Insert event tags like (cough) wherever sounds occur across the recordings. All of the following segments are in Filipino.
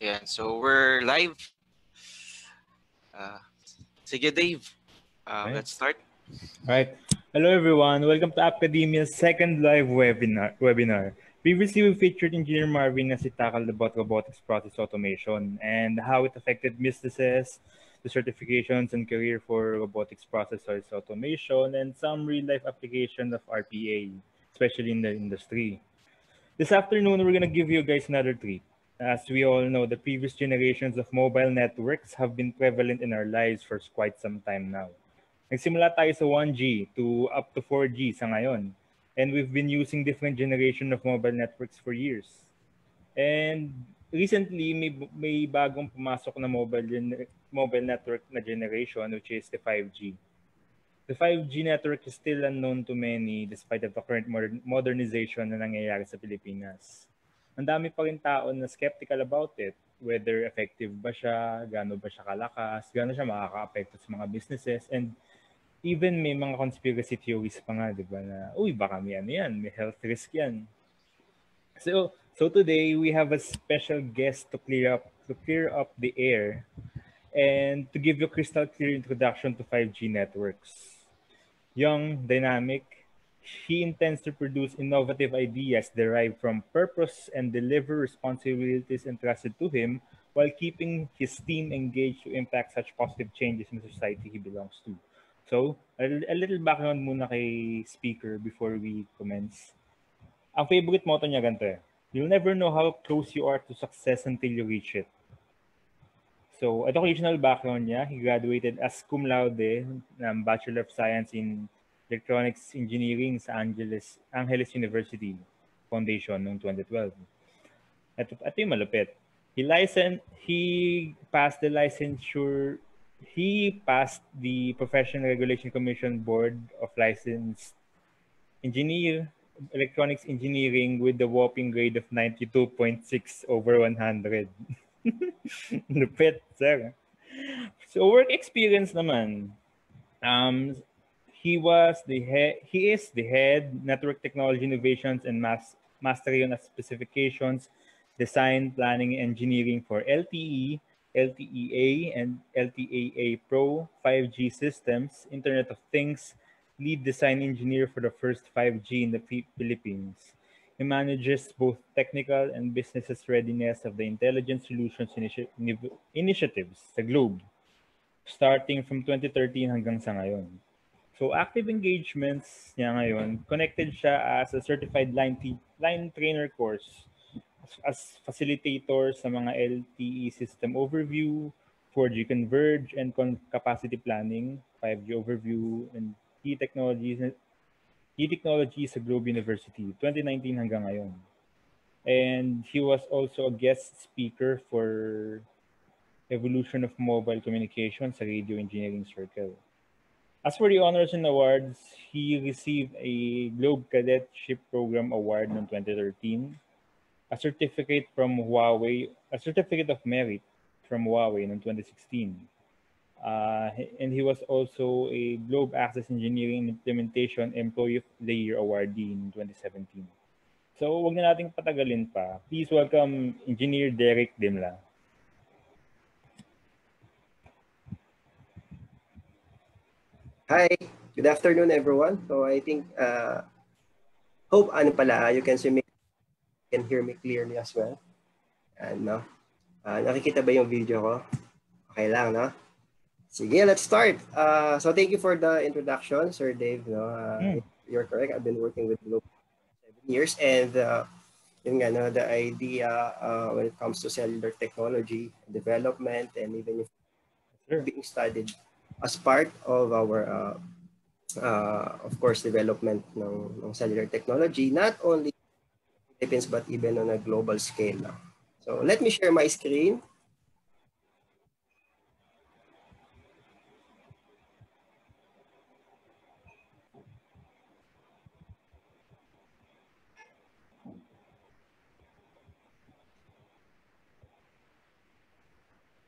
Yan. So, we're live. Uh, sige, Dave. Uh, Okay. Let's start. Right. Hello everyone. Welcome to Academia's second live webinar. webinar. Previously, we featured Engineer Marvin as he tackled about robotics process automation and how it affected businesses, the certifications and career for robotics process automation, and some real-life applications of RPA, especially in the industry. This afternoon, we're going to give you guys another treat. As we all know, the previous generations of mobile networks have been prevalent in our lives for quite some time now. Nagsimula tayo sa 1G to up to 4G sa ngayon. And we've been using different generation of mobile networks for years. And recently, may, may bagong pumasok na mobile, mobile network na generation which is the 5G. The 5G network is still unknown to many despite of the current modern, modernization na nangyayari sa Pilipinas. Ang dami pa rin tao na skeptical about it, whether effective ba siya, gaano ba siya kalakas, gaano siya makaka-apekto sa mga businesses, and even may mga conspiracy theories pa nga, di ba, na, uy, baka may ano yan, may health risk yan. So, so today, we have a special guest to clear up, to clear up the air and to give you crystal clear introduction to 5G networks. Young, dynamic, he intends to produce innovative ideas derived from purpose and deliver responsibilities entrusted to him while keeping his team engaged to impact such positive changes in the society he belongs to. So, a, a little background muna kay speaker before we commence. Ang favorite motto niya ganito eh, You'll never know how close you are to success until you reach it. So, educational background niya, he graduated as cum laude ng Bachelor of Science in Electronics Engineering sa Angeles, Angeles University Foundation noong 2012. Ito, ito yung malupit. He licensed, he passed the licensure, he passed the Professional Regulation Commission Board of Licensed Engineer, Electronics Engineering with the whopping grade of 92.6 over 100. (laughs) Lupit, sir. So work experience naman. Um, he was the head, he is the head network technology innovations and mass mastery on specifications, design, planning, engineering for LTE, LTEA, and LTAA Pro 5G systems, Internet of Things, lead design engineer for the first 5G in the Philippines. He manages both technical and business readiness of the intelligent solutions initi- initi- initiatives sa Globe, starting from 2013 hanggang sa ngayon. So active engagements niya ngayon, connected siya as a certified line, t- line trainer course as, facilitator sa mga LTE system overview, 4G converge and con- capacity planning, 5G overview and key technologies key technologies sa Globe University 2019 hanggang ngayon. And he was also a guest speaker for Evolution of Mobile Communication sa Radio Engineering Circle. As for the honors and awards, he received a Globe Cadetship Program Award in 2013, a certificate from Huawei, a certificate of merit from Huawei in 2016. Uh, and he was also a Globe Access Engineering Implementation Employee of the Year awardee in 2017. So, wag na nating patagalin pa. Please welcome Engineer Derek Dimla. Hi, good afternoon everyone. So I think uh hope ano pala you can see me can hear me clearly as well. And no. Uh, nakikita ba yung video ko? Okay lang, no? Sige, let's start. Uh, so thank you for the introduction, Sir Dave. No, uh, Mm. you're correct. I've been working with Globe seven years, and uh, yun nga, no, the idea uh, when it comes to cellular technology development and even if Sure. being studied as part of our, uh, uh, of course, development ng, ng cellular technology, not only Philippines, but even on a global scale. So let me share my screen.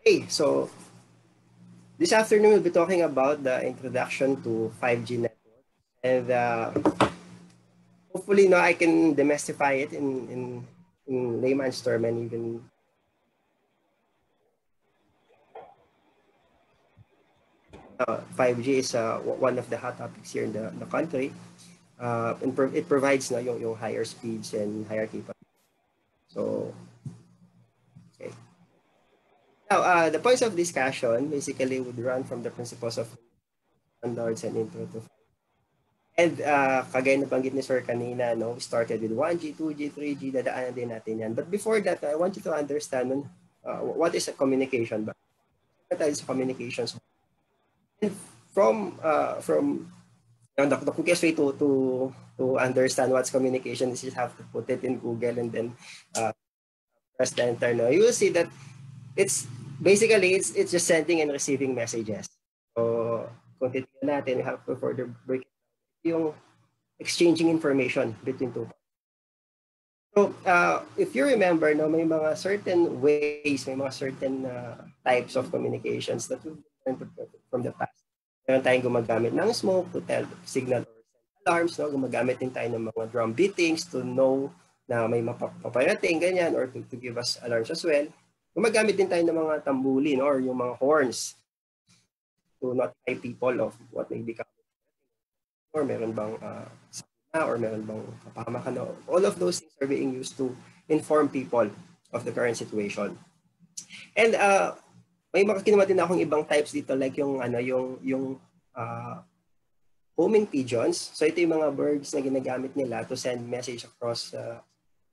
Okay, so This afternoon, we'll be talking about the introduction to 5G network. And uh, hopefully, now I can demystify it in, in, in layman's term and even Uh, 5G is uh, one of the hot topics here in the, the country. Uh, and pro it provides na yung, yung higher speeds and higher capability. So uh, the points of discussion basically would run from the principles of standards and intro to And uh, kagaya na banggit ni Sir kanina, no, we started with 1G, 2G, 3G, dadaanan din natin yan. But before that, I want you to understand uh, what is a communication ba? Ano communications? And from, uh, from you the, the quickest way to, to, to understand what's communication is you have to put it in Google and then uh, press the enter. No? You will see that it's basically, it's, it's just sending and receiving messages. So, kung titignan natin, we have to further break yung exchanging information between two So, uh, if you remember, no, may mga certain ways, may mga certain uh, types of communications that we've learned from the past. Meron tayong gumagamit ng smoke to tell signal or alarms, no? gumagamit din tayo ng mga drum beatings to know na may mapaparating, ganyan, or to, to give us alarms as well. Gumagamit din tayo ng mga tambulin or yung mga horns to notify people of what may be coming or meron bang uh, sakuna or meron bang kapamakan. All of those things are being used to inform people of the current situation. And uh, may mga kinuha din akong ibang types dito like yung ano yung yung uh, homing pigeons. So ito yung mga birds na ginagamit nila to send message across uh,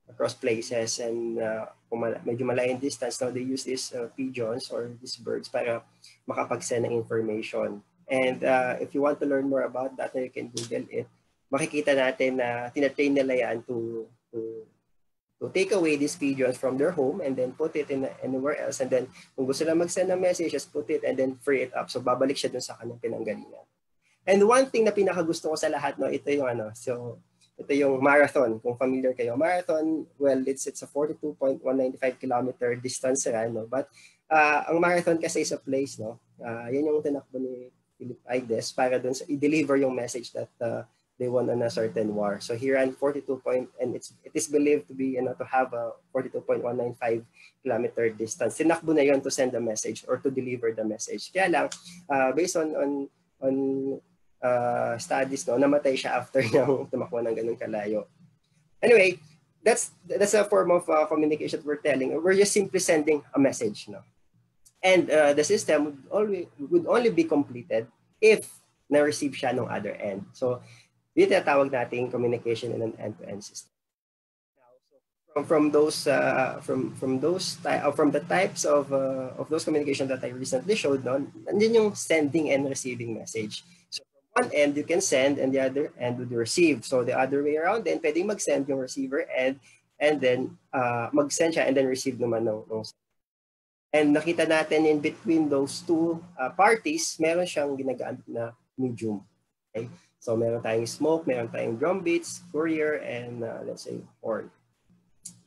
across places and uh, kung mal- medyo malayong distance now they use these uh, pigeons or these birds para makapag-send ng information And uh, if you want to learn more about that, you can Google it. Makikita natin na tinatrain nila yan to, to, to take away these pigeons from their home and then put it in anywhere else. And then kung gusto lang mag-send ng message, just put it and then free it up. So babalik siya dun sa kanyang pinanggalingan. And one thing na pinakagusto ko sa lahat, no, ito yung ano, so ito yung marathon. Kung familiar kayo, marathon, well, it's it's a 42.195 kilometer distance run, no? But uh, ang marathon kasi is a place, no? Uh, yan yung tinakbo ni Philip Aides para dun sa i-deliver yung message that uh, they won on a certain war. So he ran 42 point and it's it is believed to be you know to have a 42.195 kilometer distance. Sinakbo na yon to send the message or to deliver the message. Kaya lang uh, based on on on uh, studies no namatay siya after (laughs) niyang tumakbo ng ganun kalayo. Anyway, that's that's a form of uh, communication we're telling. We're just simply sending a message no. And uh, the system would, always, would only be completed if na-receive siya ng other end. So, yun tinatawag nating communication in an end-to-end system. So from, from those uh, from from those uh, from the types of uh, of those communication that I recently showed no, nandiyan yung sending and receiving message. One end you can send and the other end would receive. So the other way around then pwedeng mag-send yung receiver and and then uh, mag-send siya and then receive naman ng, ng And nakita natin in between those two uh, parties, meron siyang ginagamit na medium. Okay? So meron tayong smoke, meron tayong drum beats, courier, and uh, let's say horn.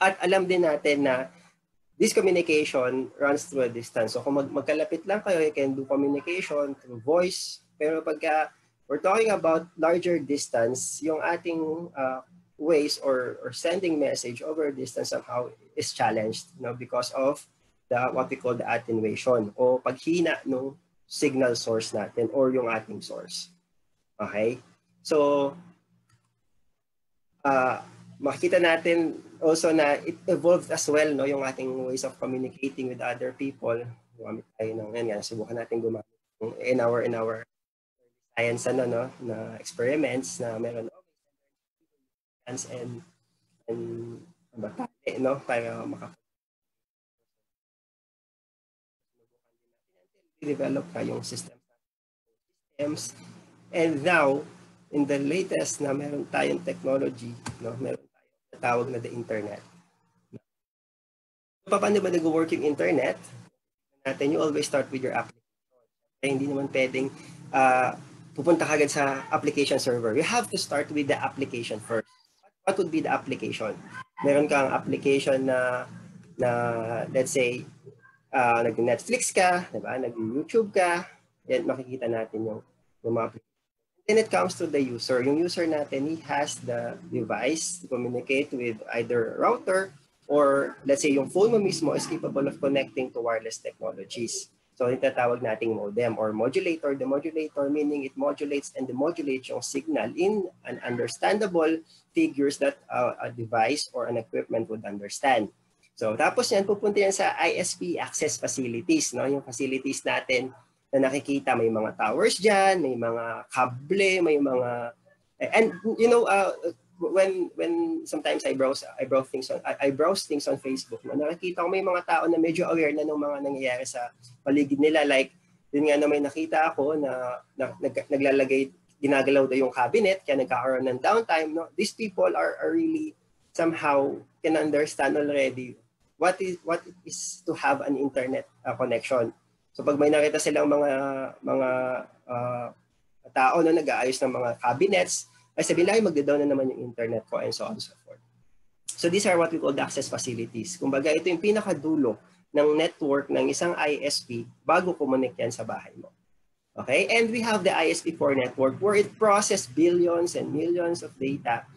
At alam din natin na this communication runs through a distance. So kung mag magkalapit lang kayo, you can do communication through voice. Pero pagka we're talking about larger distance, yung ating uh, ways or, or sending message over distance somehow is challenged you know, because of the what we call the attenuation o paghina ng signal source natin or yung ating source. Okay? So, uh, makikita natin also na it evolved as well no yung ating ways of communicating with other people. Gumamit tayo ng yan subukan natin gumamit in our in our science ano no na experiments na meron and and ano ba, no para maka develop pa system systems. And now, in the latest na meron tayong technology, no, meron tayong tawag na the internet. Paano ba nag-work internet? Natin, you always start with your application. Kaya hindi naman pwedeng uh, pupunta ka agad sa application server. You have to start with the application first. What would be the application? Meron kang application na, na let's say, uh, nag-Netflix ka, di ba? nag-YouTube ka, yan makikita natin yung, yung mga Then it comes to the user. Yung user natin, he has the device to communicate with either router or let's say yung phone mo mismo is capable of connecting to wireless technologies. So, yung tatawag nating modem or modulator. The modulator meaning it modulates and demodulates yung signal in an understandable figures that uh, a device or an equipment would understand. So, tapos yan, pupunta yan sa ISP access facilities, no? Yung facilities natin na nakikita, may mga towers dyan, may mga kable, may mga... And, you know, uh, when when sometimes I browse I browse things on I, I browse things on Facebook no? Nakikita ko may mga tao na medyo aware na ng mga nangyayari sa paligid nila. Like yun nga na may nakita ako na, na nag, naglalagay ginagalaw daw yung cabinet kaya nagkakaroon ng downtime no? These people are, are really somehow can understand already what is what is to have an internet uh, connection. So pag may nakita silang mga mga uh, tao na nag-aayos ng mga cabinets ay sabihin lang, magda-down na naman yung internet ko and so on and so forth. So these are what we call the access facilities. Kumbaga, ito yung pinakadulo ng network ng isang ISP bago connect yan sa bahay mo. Okay? And we have the ISP4 network where it process billions and millions of data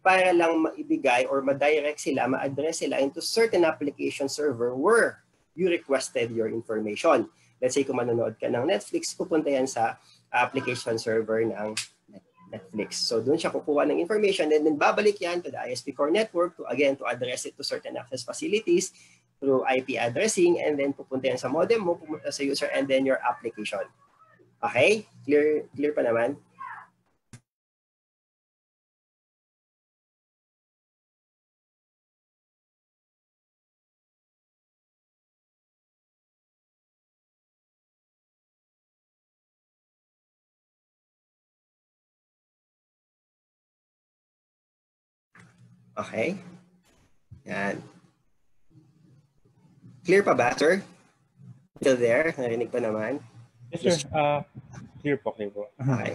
para lang maibigay or ma-direct sila, ma-address sila into certain application server where you requested your information. Let's say kung manonood ka ng Netflix, pupunta yan sa application server ng Netflix. So doon siya kukuha ng information and then babalik yan to the ISP core network to again to address it to certain access facilities through IP addressing and then pupunta yan sa modem mo, pupunta sa user and then your application. Okay? Clear clear pa naman? Okay. Yan. Clear pa ba, sir? Still there? Narinig pa naman? Yes, sir. Uh, clear po, clear po. Okay.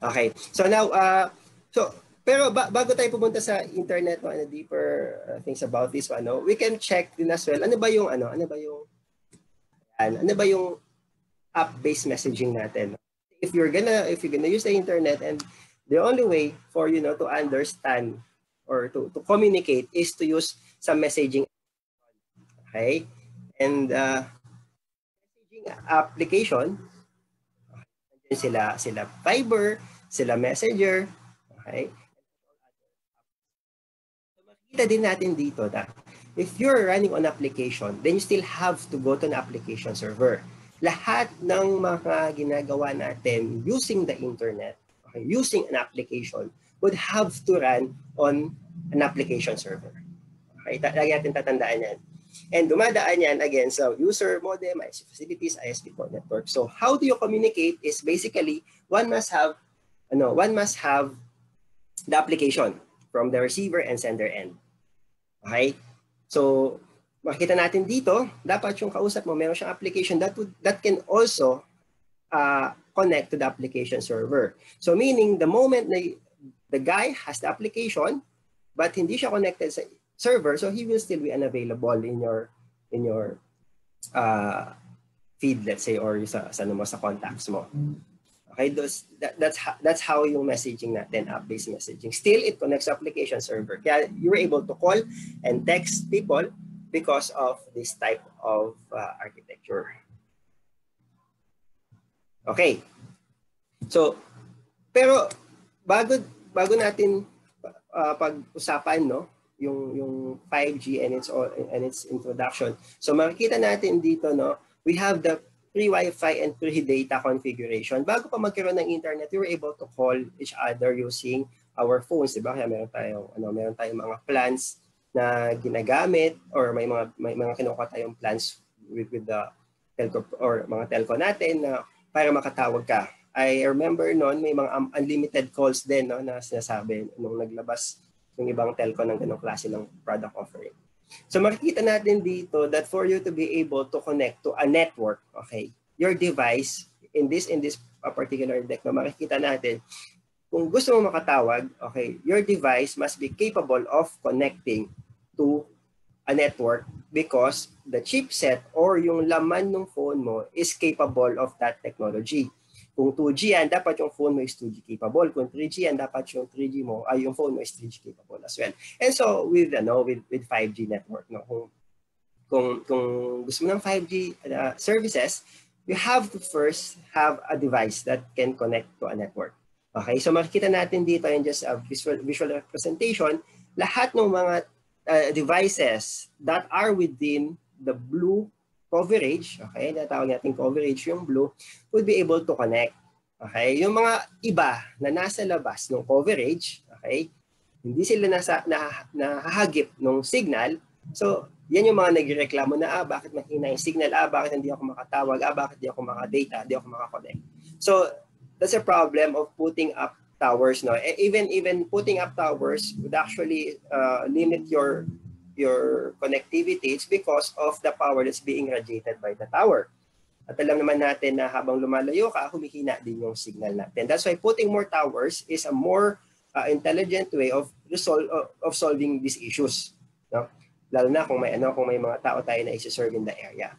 Okay. So now, uh, so, pero ba- bago tayo pumunta sa internet, no, ano, deeper uh, things about this one, no, we can check din as well, ano ba yung, ano, ano ba yung, yan, ano ba yung app-based messaging natin? If you're gonna, if you're gonna use the internet and the only way for you know to understand or to, to communicate is to use some messaging. Okay? And uh, messaging application, sila, sila Viber, sila Messenger, okay? So makikita din natin dito that if you're running on application, then you still have to go to an application server. Lahat ng mga ginagawa natin using the internet, okay, using an application, would have to run on an application server. Okay, lagi natin tatandaan yan. And dumadaan yan again sa user modem, ISP facilities, ISP4 network. So how do you communicate is basically one must have ano, one must have the application from the receiver and sender end. Okay? So makita natin dito, dapat yung kausap mo meron siyang application that would that can also uh, connect to the application server. So meaning the moment na the guy has the application but hindi siya connected sa server so he will still be unavailable in your in your uh, feed let's say or sa sa ano mo sa contacts mo. Okay those that, that's that's how yung messaging natin app based messaging. Still it connects to application server. Kaya you were able to call and text people because of this type of uh, architecture. Okay. So pero bago bago natin uh, pag-usapan no yung yung 5G and its and its introduction. So makikita natin dito no, we have the free Wi-Fi and free data configuration. Bago pa magkaroon ng internet, we were able to call each other using our phones, 'di ba? Kaya meron tayong ano, meron tayong mga plans na ginagamit or may mga may mga kinukuha tayong plans with with the telco or mga telco natin na para makatawag ka I remember noon may mga unlimited calls din no, na sinasabi nung naglabas yung ibang telco ng ganong klase ng product offering. So makikita natin dito that for you to be able to connect to a network, okay, your device in this in this particular deck no, makikita natin kung gusto mo makatawag, okay, your device must be capable of connecting to a network because the chipset or yung laman ng phone mo is capable of that technology. Kung 2G yan, dapat yung phone mo is 2G capable. Kung 3G yan, dapat yung 3G mo, ay yung phone mo is 3G capable as well. And so with ano with with 5G network, no, kung kung, kung gusto mo ng 5G uh, services, you have to first have a device that can connect to a network. Okay, so makikita natin dito in just a visual, visual representation, lahat ng mga uh, devices that are within the blue coverage, okay, natawag natin coverage yung blue, would be able to connect. Okay, yung mga iba na nasa labas ng coverage, okay, hindi sila nasa, na, nahahagip ng signal, so yan yung mga nagreklamo na, ah, bakit mahina yung signal, ah, bakit hindi ako makatawag, ah, bakit hindi ako makadata, hindi ako makakonect. So, that's a problem of putting up towers. No? E, even even putting up towers would actually uh, limit your your connectivity. It's because of the power that's being radiated by the tower. At alam naman natin na habang lumalayo ka, humihina din yung signal natin. That's why putting more towers is a more uh, intelligent way of resolve of solving these issues. No? lalo na kung may ano kung may mga tao tayo na i-serve in the area.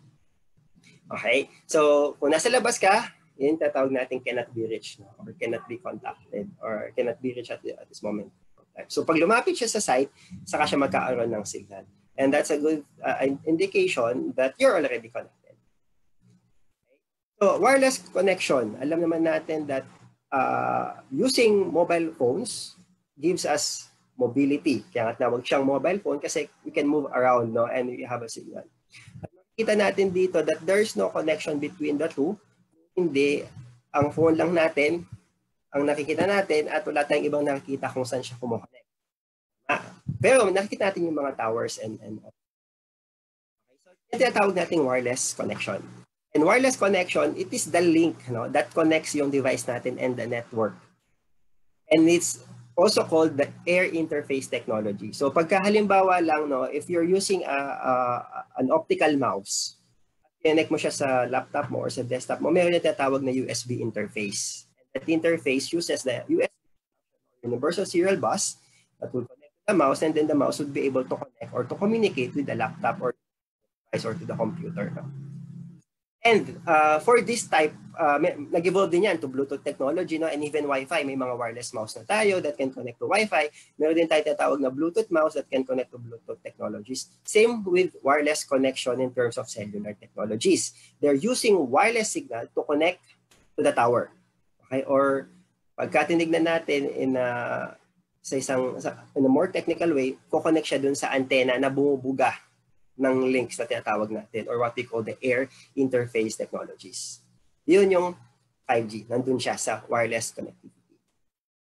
Okay? So, kung nasa labas ka, yun tatawag natin cannot be reached no? or cannot be contacted or cannot be reached at, at this moment. So, pag lumapit siya sa site, saka siya magkakaroon ng signal. And that's a good uh, indication that you're already connected. So, wireless connection. Alam naman natin that uh, using mobile phones gives us mobility. Kaya nga tawag siyang mobile phone kasi we can move around no and we have a signal. At makikita natin dito that there's no connection between the two. Hindi ang phone lang natin ang nakikita natin at wala tayong ibang nakikita kung saan siya kumonect. Ah, pero nakikita natin yung mga towers and and okay, so ito tawag nating wireless connection. And wireless connection, it is the link no, that connects yung device natin and the network. And it's also called the air interface technology. So pagka halimbawa lang, no, if you're using a, a, an optical mouse, connect mo siya sa laptop mo or sa desktop mo, meron na tinatawag na USB interface. That interface uses the USB Universal Serial Bus that will connect to the mouse and then the mouse would be able to connect or to communicate with the laptop or device or to the computer. And uh, for this type, uh, nag-evolve din yan to Bluetooth technology no? and even Wi-Fi. May mga wireless mouse na tayo that can connect to Wi-Fi. Meron din tayo tatawag na Bluetooth mouse that can connect to Bluetooth technologies. Same with wireless connection in terms of cellular technologies. They're using wireless signal to connect to the tower. Okay? Or pagka tinignan natin in a, sa isang sa, in a more technical way, ko-connect siya dun sa antenna na bumubuga ng links na tinatawag natin or what we call the air interface technologies. Yun yung 5G. Nandun siya sa wireless connectivity.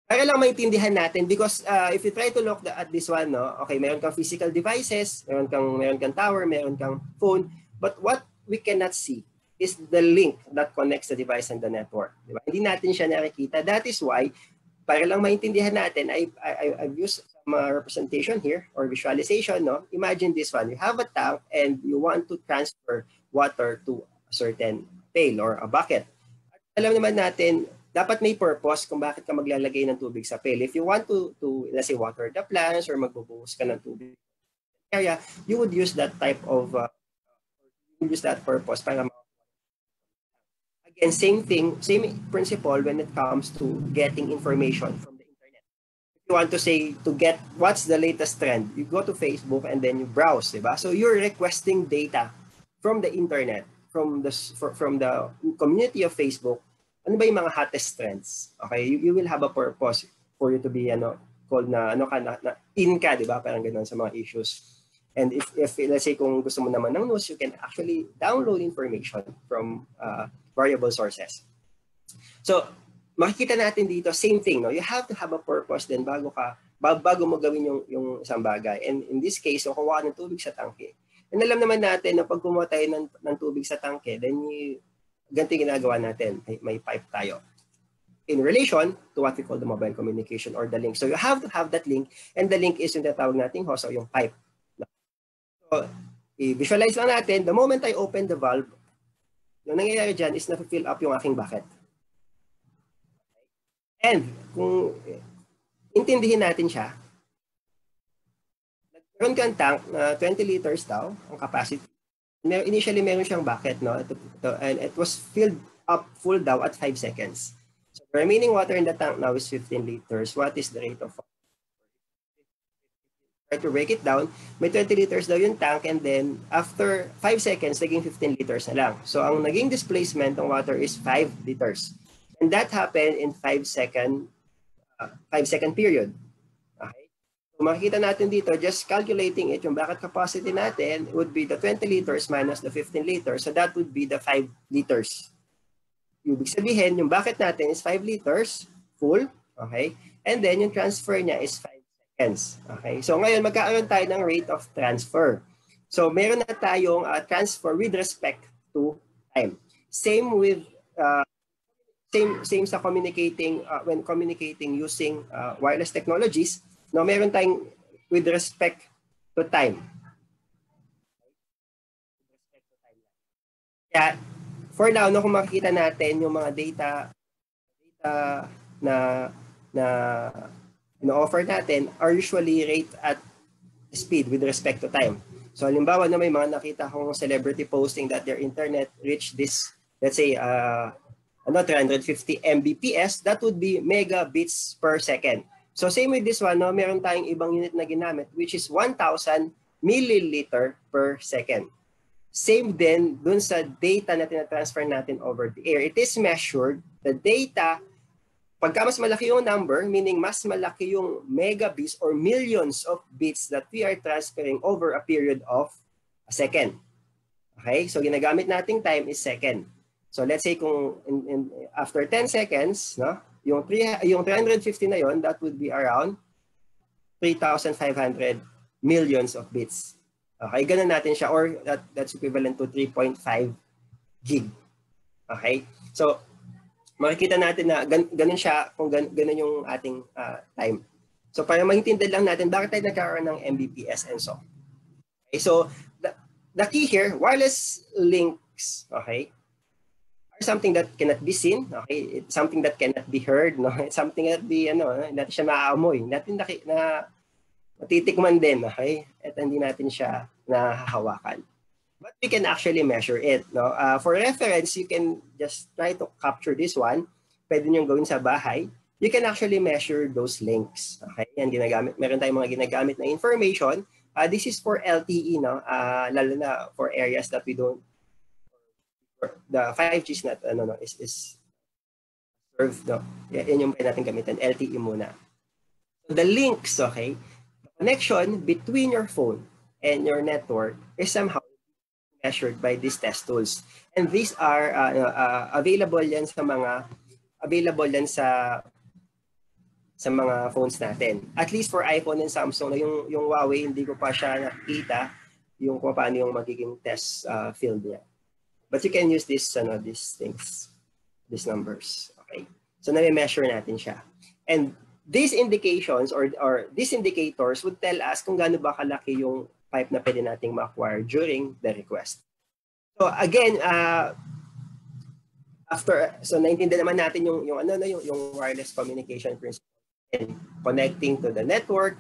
Para lang maintindihan natin because uh, if you try to look the, at this one, no, okay, meron kang physical devices, meron kang, meron kang tower, meron kang phone, but what we cannot see is the link that connects the device and the network. Diba? Hindi natin siya nakikita. That is why, para lang maintindihan natin, I, I, I've used uh, representation here or visualization, no? Imagine this one. You have a tank and you want to transfer water to a certain pail or a bucket. At alam naman natin, dapat may purpose kung bakit ka maglalagay ng tubig sa pail. If you want to, to let's say, water the plants or magbubuhos ka ng tubig area, you would use that type of, uh, use that purpose para Again, same thing, same principle when it comes to getting information from you want to say to get what's the latest trend, you go to Facebook and then you browse, diba? So you're requesting data from the internet, from the from the community of Facebook. Ano ba yung mga hottest trends? Okay, you, you will have a purpose for you to be ano called na ano ka na, na in ka, di ba? Parang ganoon sa mga issues. And if, if let's say kung gusto mo naman ng news, you can actually download information from uh, variable sources. So makikita natin dito, same thing, no? You have to have a purpose din bago ka, bago mo gawin yung, yung isang bagay. And in this case, yung kuha ng tubig sa tangke. And alam naman natin na pag kumuha tayo ng, ng tubig sa tangke, then you, ganito ginagawa natin. May, may pipe tayo. In relation to what we call the mobile communication or the link. So you have to have that link and the link is yung tatawag nating hose o yung pipe. So, i-visualize lang natin, the moment I open the valve, yung nangyayari dyan is na-fill up yung aking bucket. And kung intindihin natin siya, nagkaroon kang tank na 20 liters daw ang capacity. Initially, meron siyang bucket, no? Ito, ito, and it was filled up full daw at 5 seconds. So remaining water in the tank now is 15 liters. What is the rate of try to break it down, may 20 liters daw yung tank and then after 5 seconds, naging 15 liters na lang. So ang naging displacement ng water is 5 liters. And that happened in 5 second, uh, 5 second period. Okay? So makikita natin dito, just calculating it, yung bucket capacity natin would be the 20 liters minus the 15 liters. So that would be the 5 liters. Ibig sabihin, yung bucket natin is 5 liters full. Okay? And then yung transfer niya is 5 seconds. Okay? So ngayon, magkakaroon tayo ng rate of transfer. So meron na tayong uh, transfer with respect to time. Same with uh, same same sa communicating uh, when communicating using uh, wireless technologies, no meron tayong with respect to time. Kaya for now, no, kung makikita natin yung mga data data na na ino-offer natin are usually rate at speed with respect to time. So halimbawa na may mga nakita kong celebrity posting that their internet reached this, let's say, uh, ano, 350 Mbps, that would be megabits per second. So same with this one, no, meron tayong ibang unit na ginamit which is 1,000 milliliter per second. Same din dun sa data na tinatransfer natin over the air. It is measured, the data Pagka mas malaki yung number, meaning mas malaki yung megabits or millions of bits that we are transferring over a period of a second. Okay? So ginagamit nating time is second. So let's say kung in, in, after 10 seconds, no, yung 3 yung 350 na yon, that would be around 3,500 millions of bits. Okay, ganun natin siya or that that's equivalent to 3.5 gig. Okay? So makikita natin na gan, ganun siya kung gan, ganun yung ating uh, time. So para maintindihan lang natin bakit tayo nagkaroon ng Mbps and so. Okay, so the, the key here, wireless links, okay, are something that cannot be seen, okay, it's something that cannot be heard, no, it's something that be ano, natin siya maaamoy, natin na, na matitikman din, okay, at hindi natin siya nahahawakan. But we can actually measure it. No? Uh, for reference, you can just try to capture this one. Pwede nyo gawin sa bahay. You can actually measure those links. Okay? Yan ginagamit. Meron tayong mga ginagamit na information. Uh, this is for LTE, no? Uh, lalo na for areas that we don't the 5G is not ano no is is served no. Yan yung pwede natin gamitin LTE muna. The links, okay? The connection between your phone and your network is somehow measured by these test tools. And these are uh, uh, available yan sa mga available yan sa sa mga phones natin. At least for iPhone and Samsung, yung yung Huawei hindi ko pa siya nakita yung kung paano yung magiging test uh, field niya. But you can use this ano these things, these numbers. Okay. So na-measure natin siya. And these indications or or these indicators would tell us kung gaano ba kalaki yung pipe na pwede nating ma-acquire during the request. So again, uh, after so naintindihan naman natin yung yung ano na yung, yung wireless communication principle and connecting to the network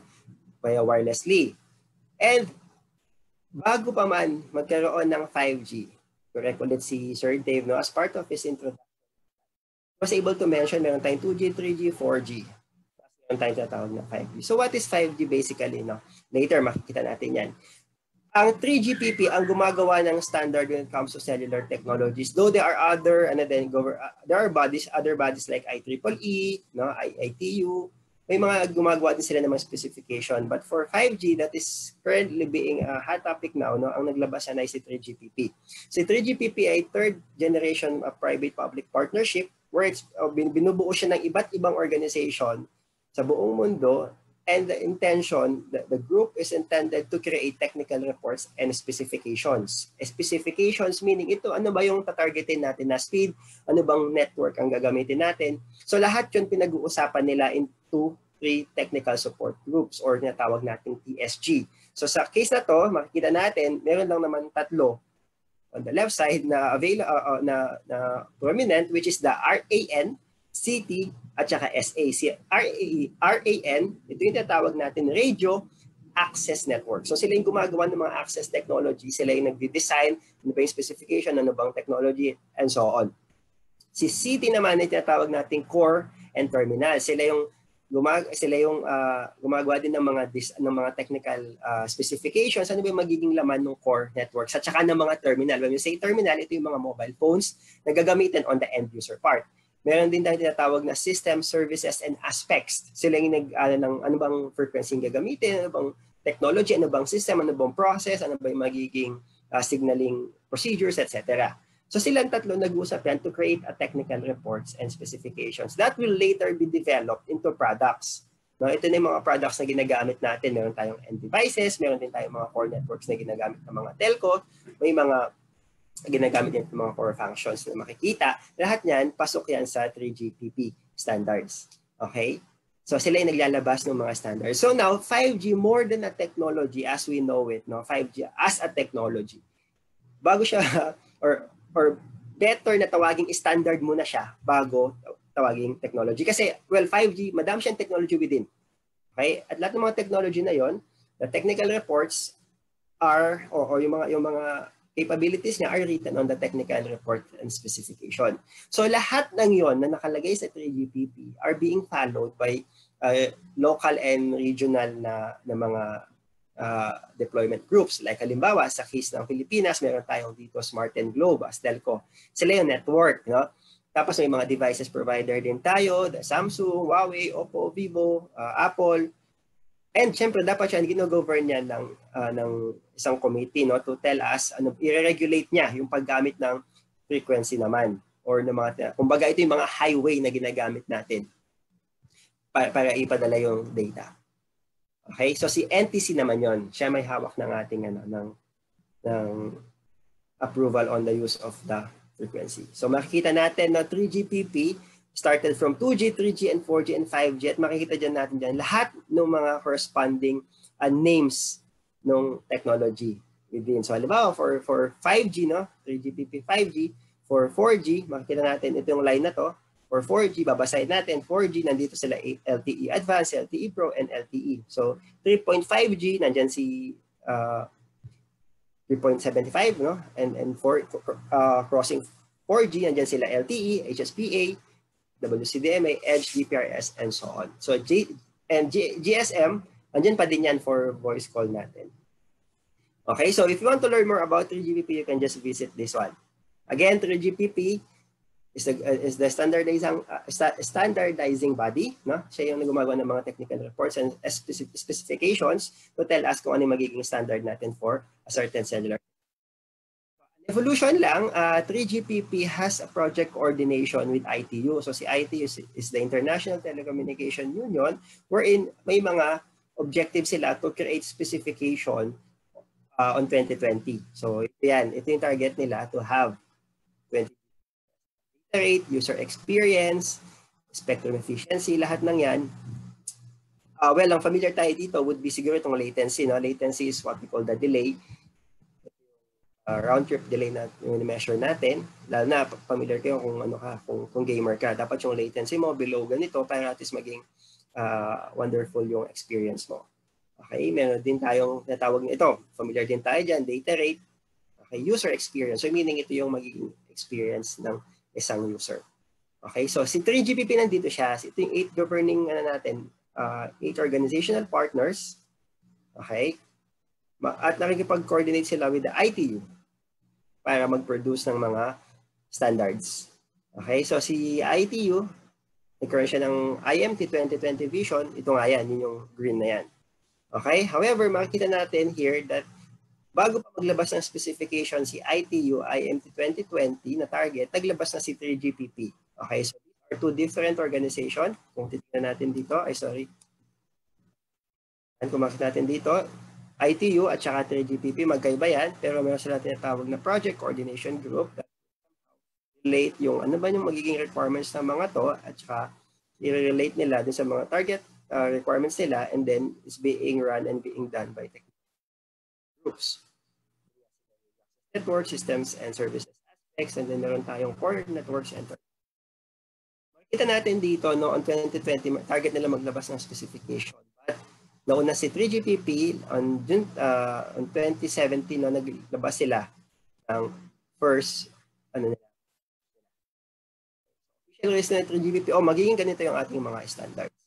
via wirelessly. And bago pa man magkaroon ng 5G, correct ulit si Sir Dave no as part of his introduction was able to mention meron tayong 2G, 3G, 4G. Meron tayong tinatawag na 5G. So what is 5G basically? No? Later makikita natin yan. Ang 3GPP ang gumagawa ng standard when it comes to cellular technologies. Though there are other and then uh, there are bodies, other bodies like IEEE, no, IITU, may mga gumagawa din sila ng mga specification. But for 5G, that is currently being a hot topic now, no, ang naglabas na ay si 3GPP. Si 3GPP ay third generation of private-public partnership where it's, uh, binubuo siya ng iba't ibang organization sa buong mundo and the intention, the, the group is intended to create technical reports and specifications. Specifications meaning ito, ano ba yung tatargetin natin na speed, ano bang network ang gagamitin natin. So lahat yun pinag-uusapan nila into three technical support groups or tinatawag nating TSG. So sa case na to, makikita natin, meron lang naman tatlo on the left side na available uh, uh, na, na prominent which is the RAN, CT, at saka SA. Si RAN, ito yung tatawag natin Radio Access Network. So sila yung gumagawa ng mga access technology, sila yung nagde-design, ano ba yung specification, ano bang technology, and so on. Si CT naman ay tinatawag natin core and terminal. Sila yung gumag sila yung uh, gumagawa din ng mga dis, ng mga technical uh, specifications ano ba yung magiging laman ng core networks at saka ng mga terminal when you say terminal ito yung mga mobile phones na gagamitin on the end user part meron din tayong tinatawag na system services and aspects sila yung nag ano, ng ano bang frequency yung gagamitin ano bang technology ano bang system ano bang process ano ba yung magiging uh, signaling procedures etc So silang tatlo nag-usap yan to create a technical reports and specifications that will later be developed into products. No, ito na yung mga products na ginagamit natin. Meron tayong end devices, meron din tayong mga core networks na ginagamit ng mga telco, may mga ginagamit din ng mga core functions na makikita. Lahat niyan, pasok yan sa 3GPP standards. Okay? So sila yung naglalabas ng mga standards. So now, 5G more than a technology as we know it, no? 5G as a technology. Bago siya, (laughs) or or better na tawaging standard muna siya bago tawaging technology. Kasi, well, 5G, madami siyang technology within. Okay? At lahat ng mga technology na yon, the technical reports are, or, or yung mga, yung mga capabilities niya are written on the technical report and specification. So lahat ng yon na nakalagay sa 3GPP are being followed by uh, local and regional na, na mga uh, deployment groups. Like halimbawa, sa case ng Pilipinas, meron tayong dito Smart and Globe as telco. Sila yung network. No? Tapos may mga devices provider din tayo, the Samsung, Huawei, Oppo, Vivo, uh, Apple. And syempre, dapat siya gino-govern niya ng, uh, ng isang committee no, to tell us, ano, i-regulate niya yung paggamit ng frequency naman. Or ng mga, kumbaga ito yung mga highway na ginagamit natin para, para ipadala yung data. Okay? So si NTC naman yon, siya may hawak ng ating ano ng ng approval on the use of the frequency. So makikita natin na 3GPP started from 2G, 3G, and 4G, and 5G. At makikita dyan natin dyan lahat ng mga corresponding uh, names ng technology within. So halimbawa for, for 5G, no? 3GPP 5G, for 4G, makikita natin ito yung line na to, For 4G, babasahin natin, 4G, nandito sila LTE Advanced, LTE Pro, and LTE. So, 3.5G, nandyan si uh, 3.75, no? And, and for, uh, crossing 4G, nandyan sila LTE, HSPA, WCDMA, Edge, GPRS, and so on. So, G, and G, GSM, nandyan pa din yan for voice call natin. Okay, so if you want to learn more about 3GPP, you can just visit this one. Again, 3GPP, is the, uh, is the standardizing uh, standardizing body no siya yung gumagawa ng mga technical reports and specifications to tell us kung ano yung magiging standard natin for a certain cellular evolution lang uh, 3GPP has a project coordination with ITU so si ITU is, is the International Telecommunication Union wherein may mga objectives sila to create specification uh, on 2020 so yan ito yung target nila to have 20 rate, user experience, spectrum efficiency, lahat ng yan. Uh, well, ang familiar tayo dito would be siguro itong latency. No? Latency is what we call the delay. Uh, round trip delay na yung measure natin. Lalo na familiar kayo kung ano ka, kung, kung gamer ka. Dapat yung latency mo below ganito para at least maging uh, wonderful yung experience mo. Okay, meron din tayong natawag nito. Familiar din tayo dyan, data rate. Okay, user experience. So meaning ito yung magiging experience ng isang user. Okay, so si 3GPP nandito siya. Ito yung eight governing ano natin, uh, eight organizational partners. Okay? At nakikipag-coordinate sila with the ITU para mag-produce ng mga standards. Okay, so si ITU, nagkaroon siya ng IMT 2020 Vision. Ito nga yan, yun yung green na yan. Okay, however, makikita natin here that bago pa maglabas ng specification si ITU IMT 2020 na target, naglabas na si 3GPP. Okay, so are two different organization. Kung titignan natin dito, ay sorry. And kung makita natin dito, ITU at saka 3GPP magkaiba yan, pero meron sila tinatawag na Project Coordination Group relate yung ano ba yung magiging requirements ng mga to at saka i-relate nila dun sa mga target uh, requirements nila and then is being run and being done by technical groups network systems and services aspects and then meron tayong core network center. Makikita natin dito no on 2020 target nila maglabas ng specification nauna si 3GPP on June, uh, on 2017 no naglabas sila ng first ano nila official release na 3GPP oh magiging ganito yung ating mga standards.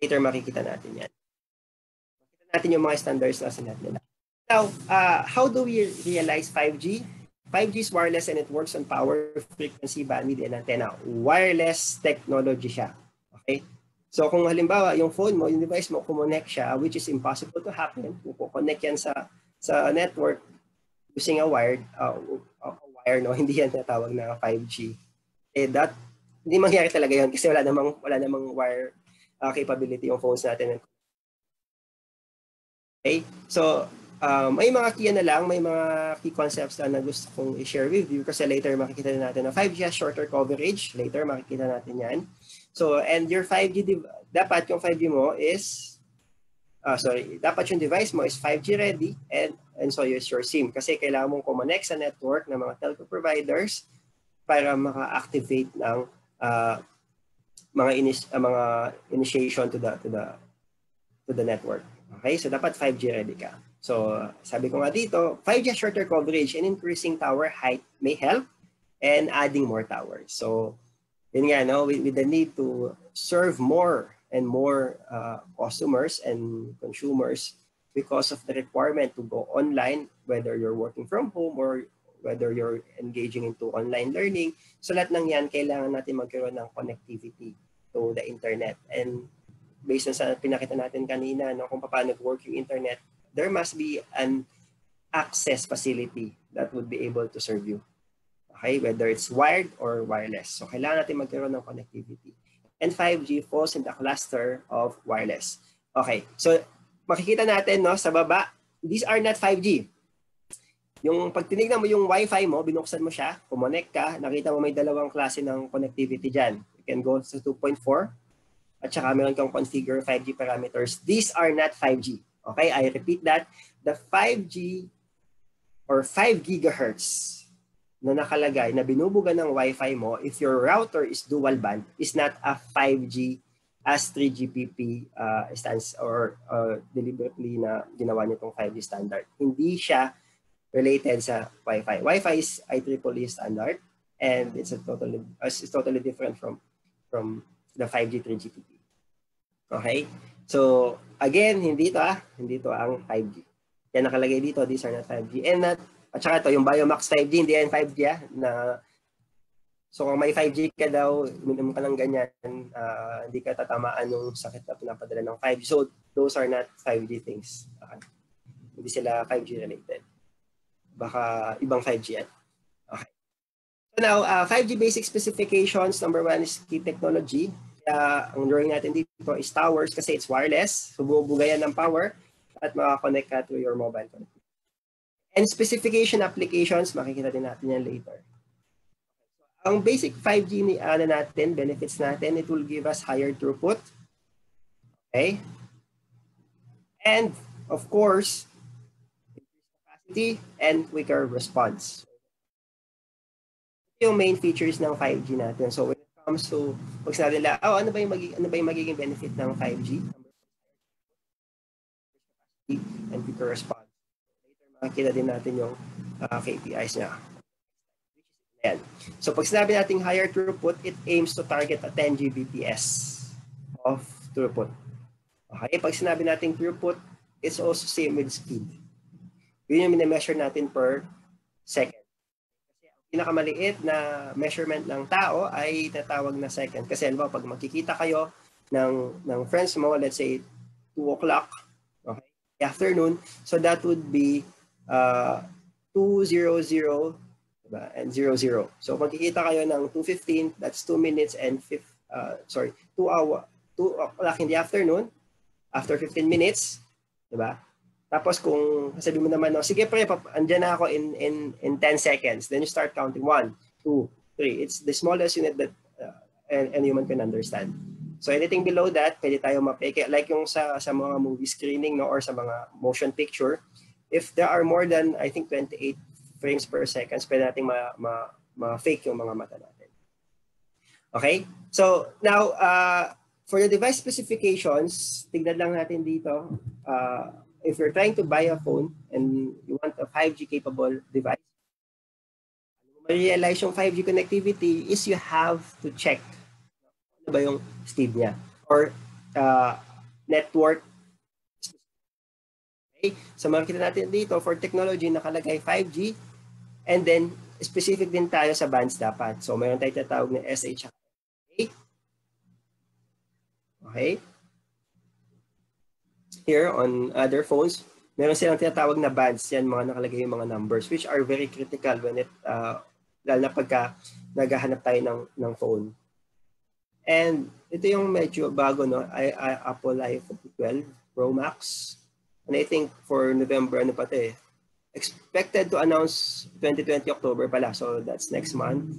Later makikita natin yan. Makikita natin yung mga standards na sinet nila. Now, uh, how do we realize 5G? 5G is wireless and it works on power, frequency, bandwidth, and antenna. Wireless technology siya. Okay? So kung halimbawa, yung phone mo, yung device mo, connect siya, which is impossible to happen, connect yan sa sa network using a wired, uh, a wire, no? (laughs) hindi yan natawag na 5G. Eh, that, hindi mangyari talaga yun kasi wala namang, wala namang wire uh, capability yung phones natin. Okay? So, um, may mga key na lang, may mga key concepts na, na gusto kong i-share with you kasi later makikita natin na 5G has shorter coverage. Later makikita natin yan. So, and your 5G, dapat yung 5G mo is, uh, sorry, dapat yung device mo is 5G ready and, and so is your SIM. Kasi kailangan mong connect sa network ng mga telco providers para maka-activate ng uh, mga inis, uh, mga initiation to the to the to the network. Okay? So dapat 5G ready ka. So, sabi ko nga dito, 5G shorter coverage and increasing tower height may help and adding more towers. So, yun nga, no, with, with the need to serve more and more uh, customers and consumers because of the requirement to go online, whether you're working from home or whether you're engaging into online learning. So lahat ng yan, kailangan natin magkaroon ng connectivity to the internet. And based on sa pinakita natin kanina, no, kung paano nag-work yung internet, there must be an access facility that would be able to serve you. Okay, whether it's wired or wireless. So kailangan natin magkaroon ng connectivity. And 5G falls in the cluster of wireless. Okay, so makikita natin no sa baba, these are not 5G. Yung pag tinignan mo yung Wi-Fi mo, binuksan mo siya, kumonek ka, nakita mo may dalawang klase ng connectivity dyan. You can go to 2.4 at saka meron kang configure 5G parameters. These are not 5G. Okay, I repeat that. The 5G or 5 gigahertz na nakalagay na binubuga ng Wi-Fi mo, if your router is dual band, is not a 5G as 3GPP uh, stands or uh, deliberately na ginawa nitong 5G standard. Hindi siya related sa Wi-Fi. Wi-Fi is IEEE standard and it's a totally uh, it's totally different from from the 5G 3GPP. Okay? So, again, hindi to ah, hindi to ang 5G. Yan nakalagay dito, these are not 5G. And not, at saka ito, yung Biomax 5G, hindi yan 5G ah, na So kung may 5G ka daw, minum ka ng ganyan, uh, hindi ka tatamaan yung sakit na pinapadala ng 5G. So those are not 5G things. Okay. Hindi sila 5G related. Baka ibang 5G yan. Okay. So now, uh, 5G basic specifications. Number one is key technology uh, ang drawing natin dito is towers kasi it's wireless. So bubugayan ng power at makakonect ka to your mobile phone. And specification applications, makikita din natin yan later. Ang basic 5G ni ano natin, benefits natin, it will give us higher throughput. Okay? And of course, capacity and quicker response. Yung main features ng 5G natin. So when it comes to pag sinabi nila, oh, ano ba yung magiging, ano ba yung magiging benefit ng 5G? And quicker response. Makikita din natin yung uh, KPIs niya. Ayan. So pag sinabi natin higher throughput, it aims to target a 10 Gbps of throughput. Okay, pag sinabi natin throughput, it's also same with speed. Yun yung minimeasure natin per second pinakamaliit na measurement ng tao ay tatawag na second. Kasi alam pag makikita kayo ng, ng friends mo, let's say 2 o'clock, okay, afternoon, so that would be uh, 200 diba? and 00. So makikita kayo ng 2.15, that's 2 minutes and 5, uh, sorry, 2 hour, 2 o'clock in the afternoon, after 15 minutes, diba? Tapos kung sabi mo naman, no, sige pre, andyan na ako in, in, in 10 seconds. Then you start counting 1, 2, 3. It's the smallest unit that uh, any human can understand. So anything below that, pwede tayo mapeke. Like yung sa, sa mga movie screening no, or sa mga motion picture, if there are more than, I think, 28 frames per second, pwede natin ma, ma, ma-fake yung mga mata natin. Okay? So now, uh, for the device specifications, tignan lang natin dito. Uh, if you're trying to buy a phone and you want a 5G capable device, ma-realize yung 5G connectivity is you have to check ano ba yung speed niya. Or uh, network. Okay? So makikita natin dito for technology nakalagay 5G and then specific din tayo sa bands dapat. So mayroon tayong tatawag na SH. Okay? Okay? Here on other phones, meron silang tinatawag na bands. Yan mga nakalagay yung mga numbers which are very critical when it, uh, lalo na pagka naghahanap tayo ng, ng phone. And ito yung medyo bago, no? I, I, Apple iPhone 12 Pro Max. And I think for November, ano pa ito eh, expected to announce 2020 October pala. So that's next month.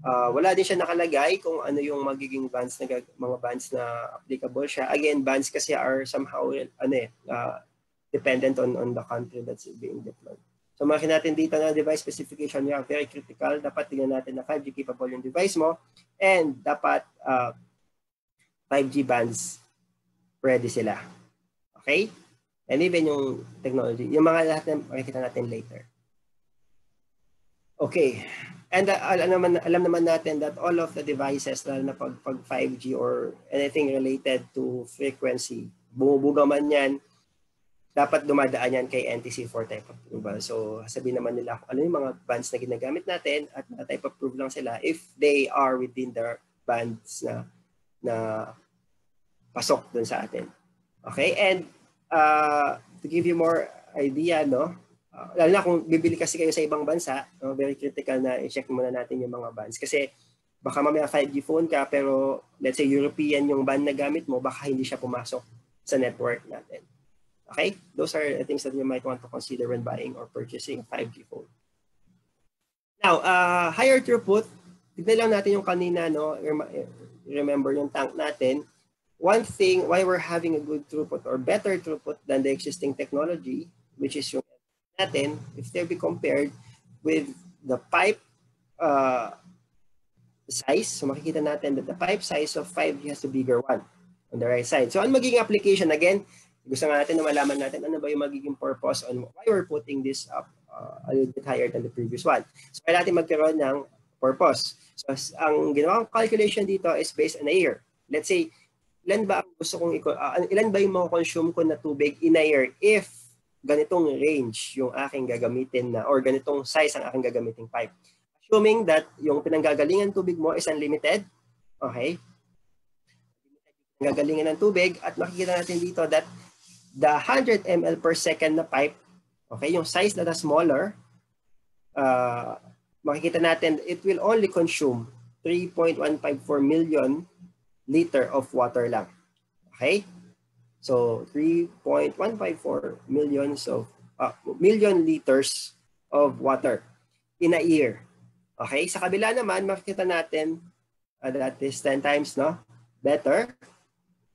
Uh, wala din siya nakalagay kung ano yung magiging bands na mga bands na applicable siya. Again, bands kasi are somehow ano eh, uh, dependent on on the country that's being deployed. So makikita natin dito na device specification niya, very critical. Dapat tingnan natin na 5G capable yung device mo and dapat uh, 5G bands ready sila. Okay? And even yung technology, yung mga lahat na makikita natin later. Okay. And uh, alam, naman, alam naman natin that all of the devices, lalo na pag, pag 5G or anything related to frequency, bumubuga man yan, dapat dumadaan yan kay NTC for type approval. So, sabihin naman nila kung ano yung mga bands na ginagamit natin at na type approve lang sila if they are within their bands na na pasok dun sa atin. Okay? And uh, to give you more idea, no? Uh, lalo na kung bibili kasi kayo sa ibang bansa, no, very critical na i-check muna natin yung mga bands. Kasi baka mamaya 5G phone ka, pero let's say European yung band na gamit mo, baka hindi siya pumasok sa network natin. Okay? Those are the things that you might want to consider when buying or purchasing a 5G phone. Now, uh, higher throughput, tignan lang natin yung kanina, no? Remember yung tank natin. One thing why we're having a good throughput or better throughput than the existing technology, which is yung natin, if they be compared with the pipe uh, size, so makikita natin that the pipe size of 5G has a bigger one on the right side. So, ang magiging application, again, gusto nga natin na malaman natin ano ba yung magiging purpose on why we're putting this up uh, a little bit higher than the previous one. So, kaya natin magkaroon ng purpose. So, ang ginawang calculation dito is based on a year. Let's say, ilan ba ang gusto kong, uh, ilan ba yung consume ko na tubig in a year if ganitong range yung aking gagamitin na or ganitong size ang aking gagamiting pipe. Assuming that yung pinanggagalingan tubig mo is unlimited, okay? Pinanggagalingan ng tubig at makikita natin dito that the 100 ml per second na pipe, okay, yung size na smaller, uh, makikita natin it will only consume 3.154 million liter of water lang. Okay? So 3.154 millions of uh, million liters of water in a year. Okay, sa kabila naman makikita natin uh, that is 10 times no better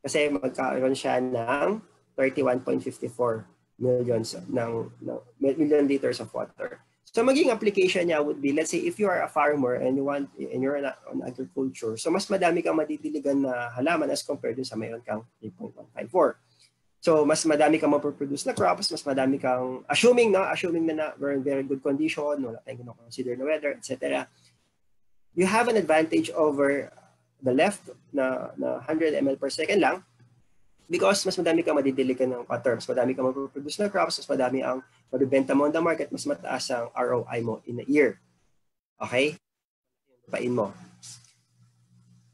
kasi magkaroon siya ng 31.54 millions ng, ng million liters of water. So maging application niya would be let's say if you are a farmer and you want and you're on agriculture, so mas madami kang madidiligan na halaman as compared dun sa mayroon kang 3.154. So mas madami kang maproproduce na crops, mas madami kang assuming no, assuming na, na we're in very good condition, wala tayong consider na weather, etc. You have an advantage over the left na, na 100 ml per second lang because mas madami kang madidiligan ng water, mas madami kang maproproduce na crops, mas madami ang mabibenta mo on the market, mas mataas ang ROI mo in a year. Okay? Pain mo.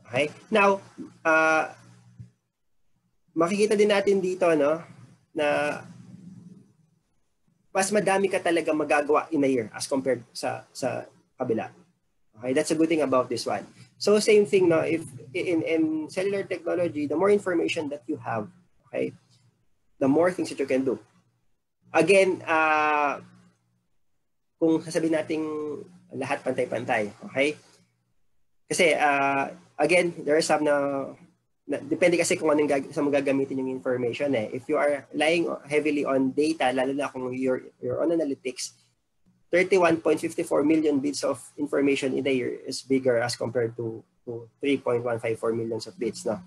Okay? Now, uh, makikita din natin dito, no, na mas madami ka talaga magagawa in a year as compared sa sa kabila. Okay, that's a good thing about this one. So same thing no if in in cellular technology the more information that you have, okay, the more things that you can do. Again, uh, kung sasabihin nating lahat pantay-pantay, okay? Kasi uh, again, there are some na, na depende kasi kung anong gag- sa magagamitin yung information eh. If you are relying heavily on data, lalo na kung you're, you're on analytics, 31.54 million bits of information in a year is bigger as compared to, to 3.154 millions of bits. No?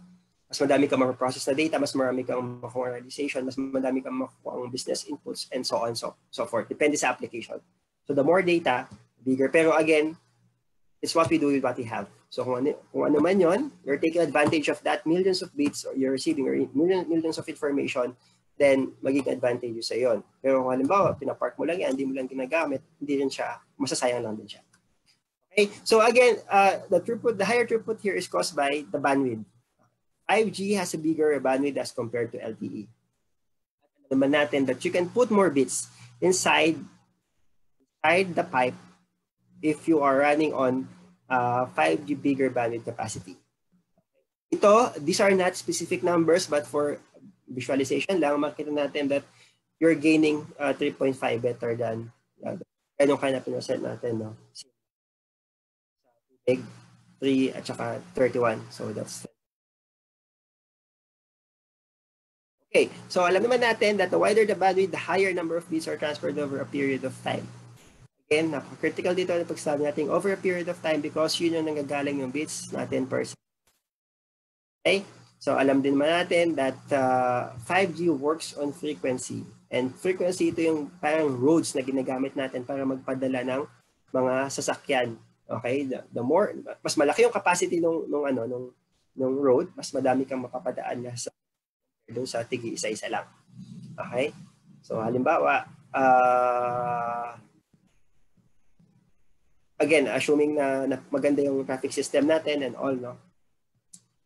Mas madami kang ma-process na data, mas marami kang makuha realization, mas madami kang makuha ang business inputs, and so on so, so forth. Depende sa application. So the more data, bigger. Pero again, it's what we do with what we have. So kung ano, kung ano man yon, you're taking advantage of that millions of bits or you're receiving or millions, millions of information, then magiging advantage sa yon. Pero kung halimbawa, pinapark mo lang yan, hindi mo lang ginagamit, hindi rin siya, masasayang lang din siya. Okay, so again, uh, the throughput, the higher throughput here is caused by the bandwidth. 5G has a bigger bandwidth as compared to LTE. At naman natin that you can put more bits inside, inside the pipe if you are running on uh, 5G bigger bandwidth capacity. Ito, these are not specific numbers, but for visualization lang, makita natin that you're gaining uh, 3.5 better than uh, ganyung kind of pinosent natin, no? Big 3 at saka 31. So that's Okay, so alam naman natin that the wider the bandwidth, the higher number of bits are transferred over a period of time. Again, napaka-critical dito na pagsabi natin over a period of time because yun yung nanggagaling yung bits natin per second. Okay? So alam din naman natin that uh, 5G works on frequency. And frequency ito yung parang roads na ginagamit natin para magpadala ng mga sasakyan. Okay? The, the more mas malaki yung capacity nung nung ano nung nung road, mas madami kang mapapadaan na sa doon sa tigi isa-isa lang. Okay? So halimbawa, uh, again, assuming na, na maganda yung traffic system natin and all, no?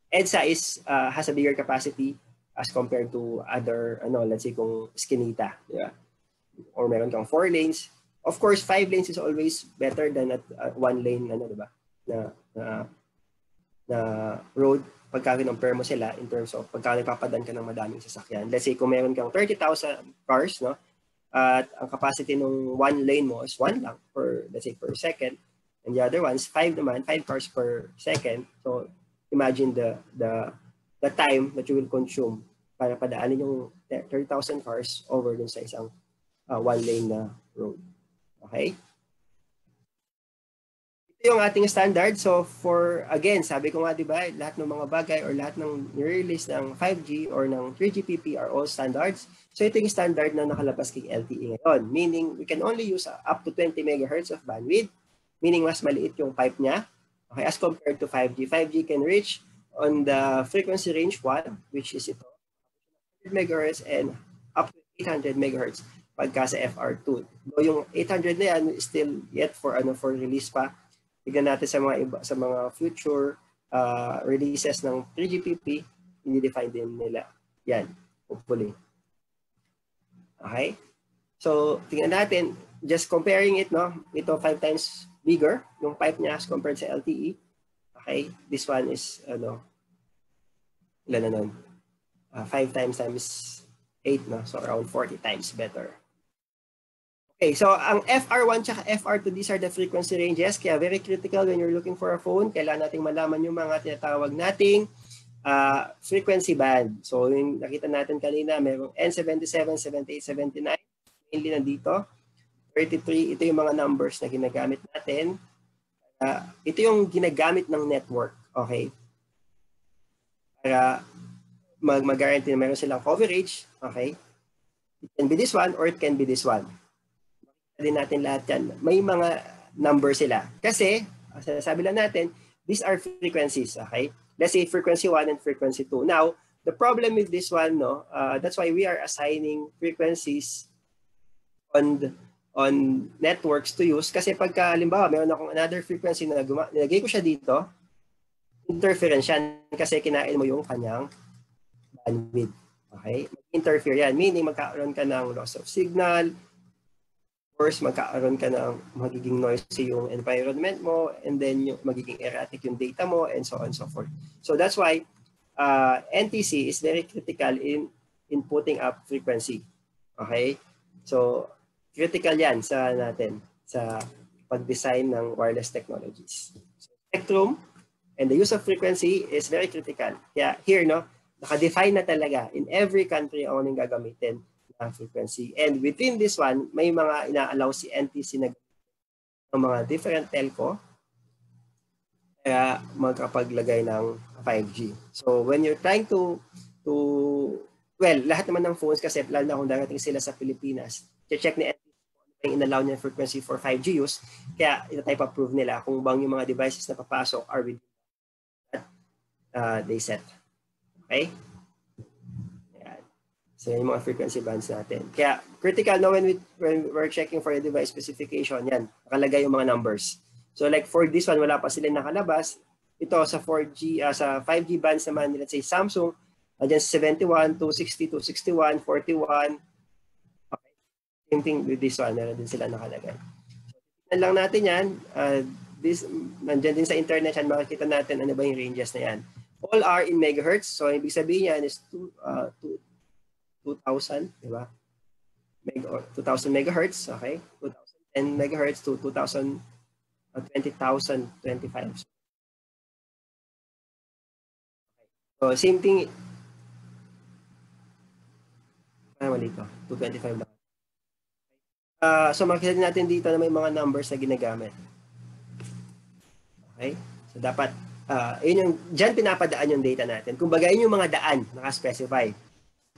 EDSA is, uh, has a bigger capacity as compared to other, ano, let's say kung Skinita, di ba? Or meron kang four lanes. Of course, five lanes is always better than at uh, one lane, ano, di ba? Na, na, na road pagka compare mo sila in terms of pagka nagpapadan ka ng madaming sasakyan. Let's say kung meron kang 30,000 cars, no? At ang capacity ng one lane mo is one lang per, let's say, per second. And the other ones, five naman, five cars per second. So imagine the the the time that you will consume para padaanin yung 30,000 cars over dun sa isang uh, one lane na road. Okay? Ito yung ating standard. So for, again, sabi ko nga, di ba, lahat ng mga bagay or lahat ng release ng 5G or ng 3GPP are all standards. So ito yung standard na nakalabas kay LTE ngayon. Meaning, we can only use up to 20 megahertz of bandwidth. Meaning, mas maliit yung pipe niya. Okay, as compared to 5G. 5G can reach on the frequency range 1, which is ito, 100 megahertz and up to 800 megahertz pagka sa FR2. So yung 800 na yan still yet for ano for release pa tignan natin sa mga iba, sa mga future uh, releases ng 3GPP, hindi-define din nila. Yan, hopefully. Okay? So, tingnan natin, just comparing it, no? Ito, five times bigger, yung pipe niya as compared sa LTE. Okay? This one is, ano, ilan na nun? Uh, five times times eight, no? So, around 40 times better. Okay, so ang FR1 tsaka FR2, these are the frequency ranges. Kaya very critical when you're looking for a phone. Kailangan nating malaman yung mga tinatawag nating uh, frequency band. So yung nakita natin kanina, mayroong N77, 78, 79. Mainly nandito. 33, ito yung mga numbers na ginagamit natin. Uh, ito yung ginagamit ng network. Okay? Para mag mag-guarantee na meron silang coverage. Okay? It can be this one or it can be this one din natin lahat yan. May mga number sila. Kasi, sabi lang natin, these are frequencies, okay? Let's say frequency 1 and frequency 2. Now, the problem with this one, no, uh, that's why we are assigning frequencies on on networks to use. Kasi pagka, halimbawa, meron akong another frequency na nilagay ko siya dito, interference yan kasi kinain mo yung kanyang bandwidth. Okay? Interfere yan. Meaning, magkakaroon ka ng loss of signal, course, magkakaroon ka ng magiging noisy yung environment mo and then yung magiging erratic yung data mo and so on and so forth. So that's why uh, NTC is very critical in in putting up frequency. Okay? So critical yan sa natin sa pag-design ng wireless technologies. So, spectrum and the use of frequency is very critical. Kaya here, no, naka-define na talaga in every country ang anong gagamitin uh, frequency. And within this one, may mga ina-allow si NTC na ng mga different telco kaya magkapaglagay ng 5G. So when you're trying to to well, lahat naman ng phones kasi lalo na kung darating sila sa Pilipinas, check ni NTC kung inallow niya frequency for 5G use, kaya ita-type approve nila kung bang yung mga devices na papasok are with uh, they set. Okay? So, yan yung mga frequency bands natin. Kaya, critical no, when, we, when we're checking for a device specification, yan, nakalagay yung mga numbers. So, like for this one, wala pa sila nakalabas. Ito, sa 4G, uh, sa 5G bands naman, let's say Samsung, Nandiyan 71, 260, 261, 41. Okay. Same thing with this one. Meron din sila nakalagay. So, lang natin yan. Uh, this, nandiyan din sa internet yan. Makikita natin ano ba yung ranges na yan. All are in megahertz. So, ibig sabihin yan is two, uh, two, 2,000, di ba? Meg 2,000 megahertz, okay? 2,010 megahertz to 2,000, uh, 20,000, 25. So, same thing Ah, mali to. 225 lang. Uh, so makikita natin dito na may mga numbers na ginagamit. Okay? So dapat, uh, yun yung, dyan pinapadaan yung data natin. Kung bagay yung mga daan, naka-specify.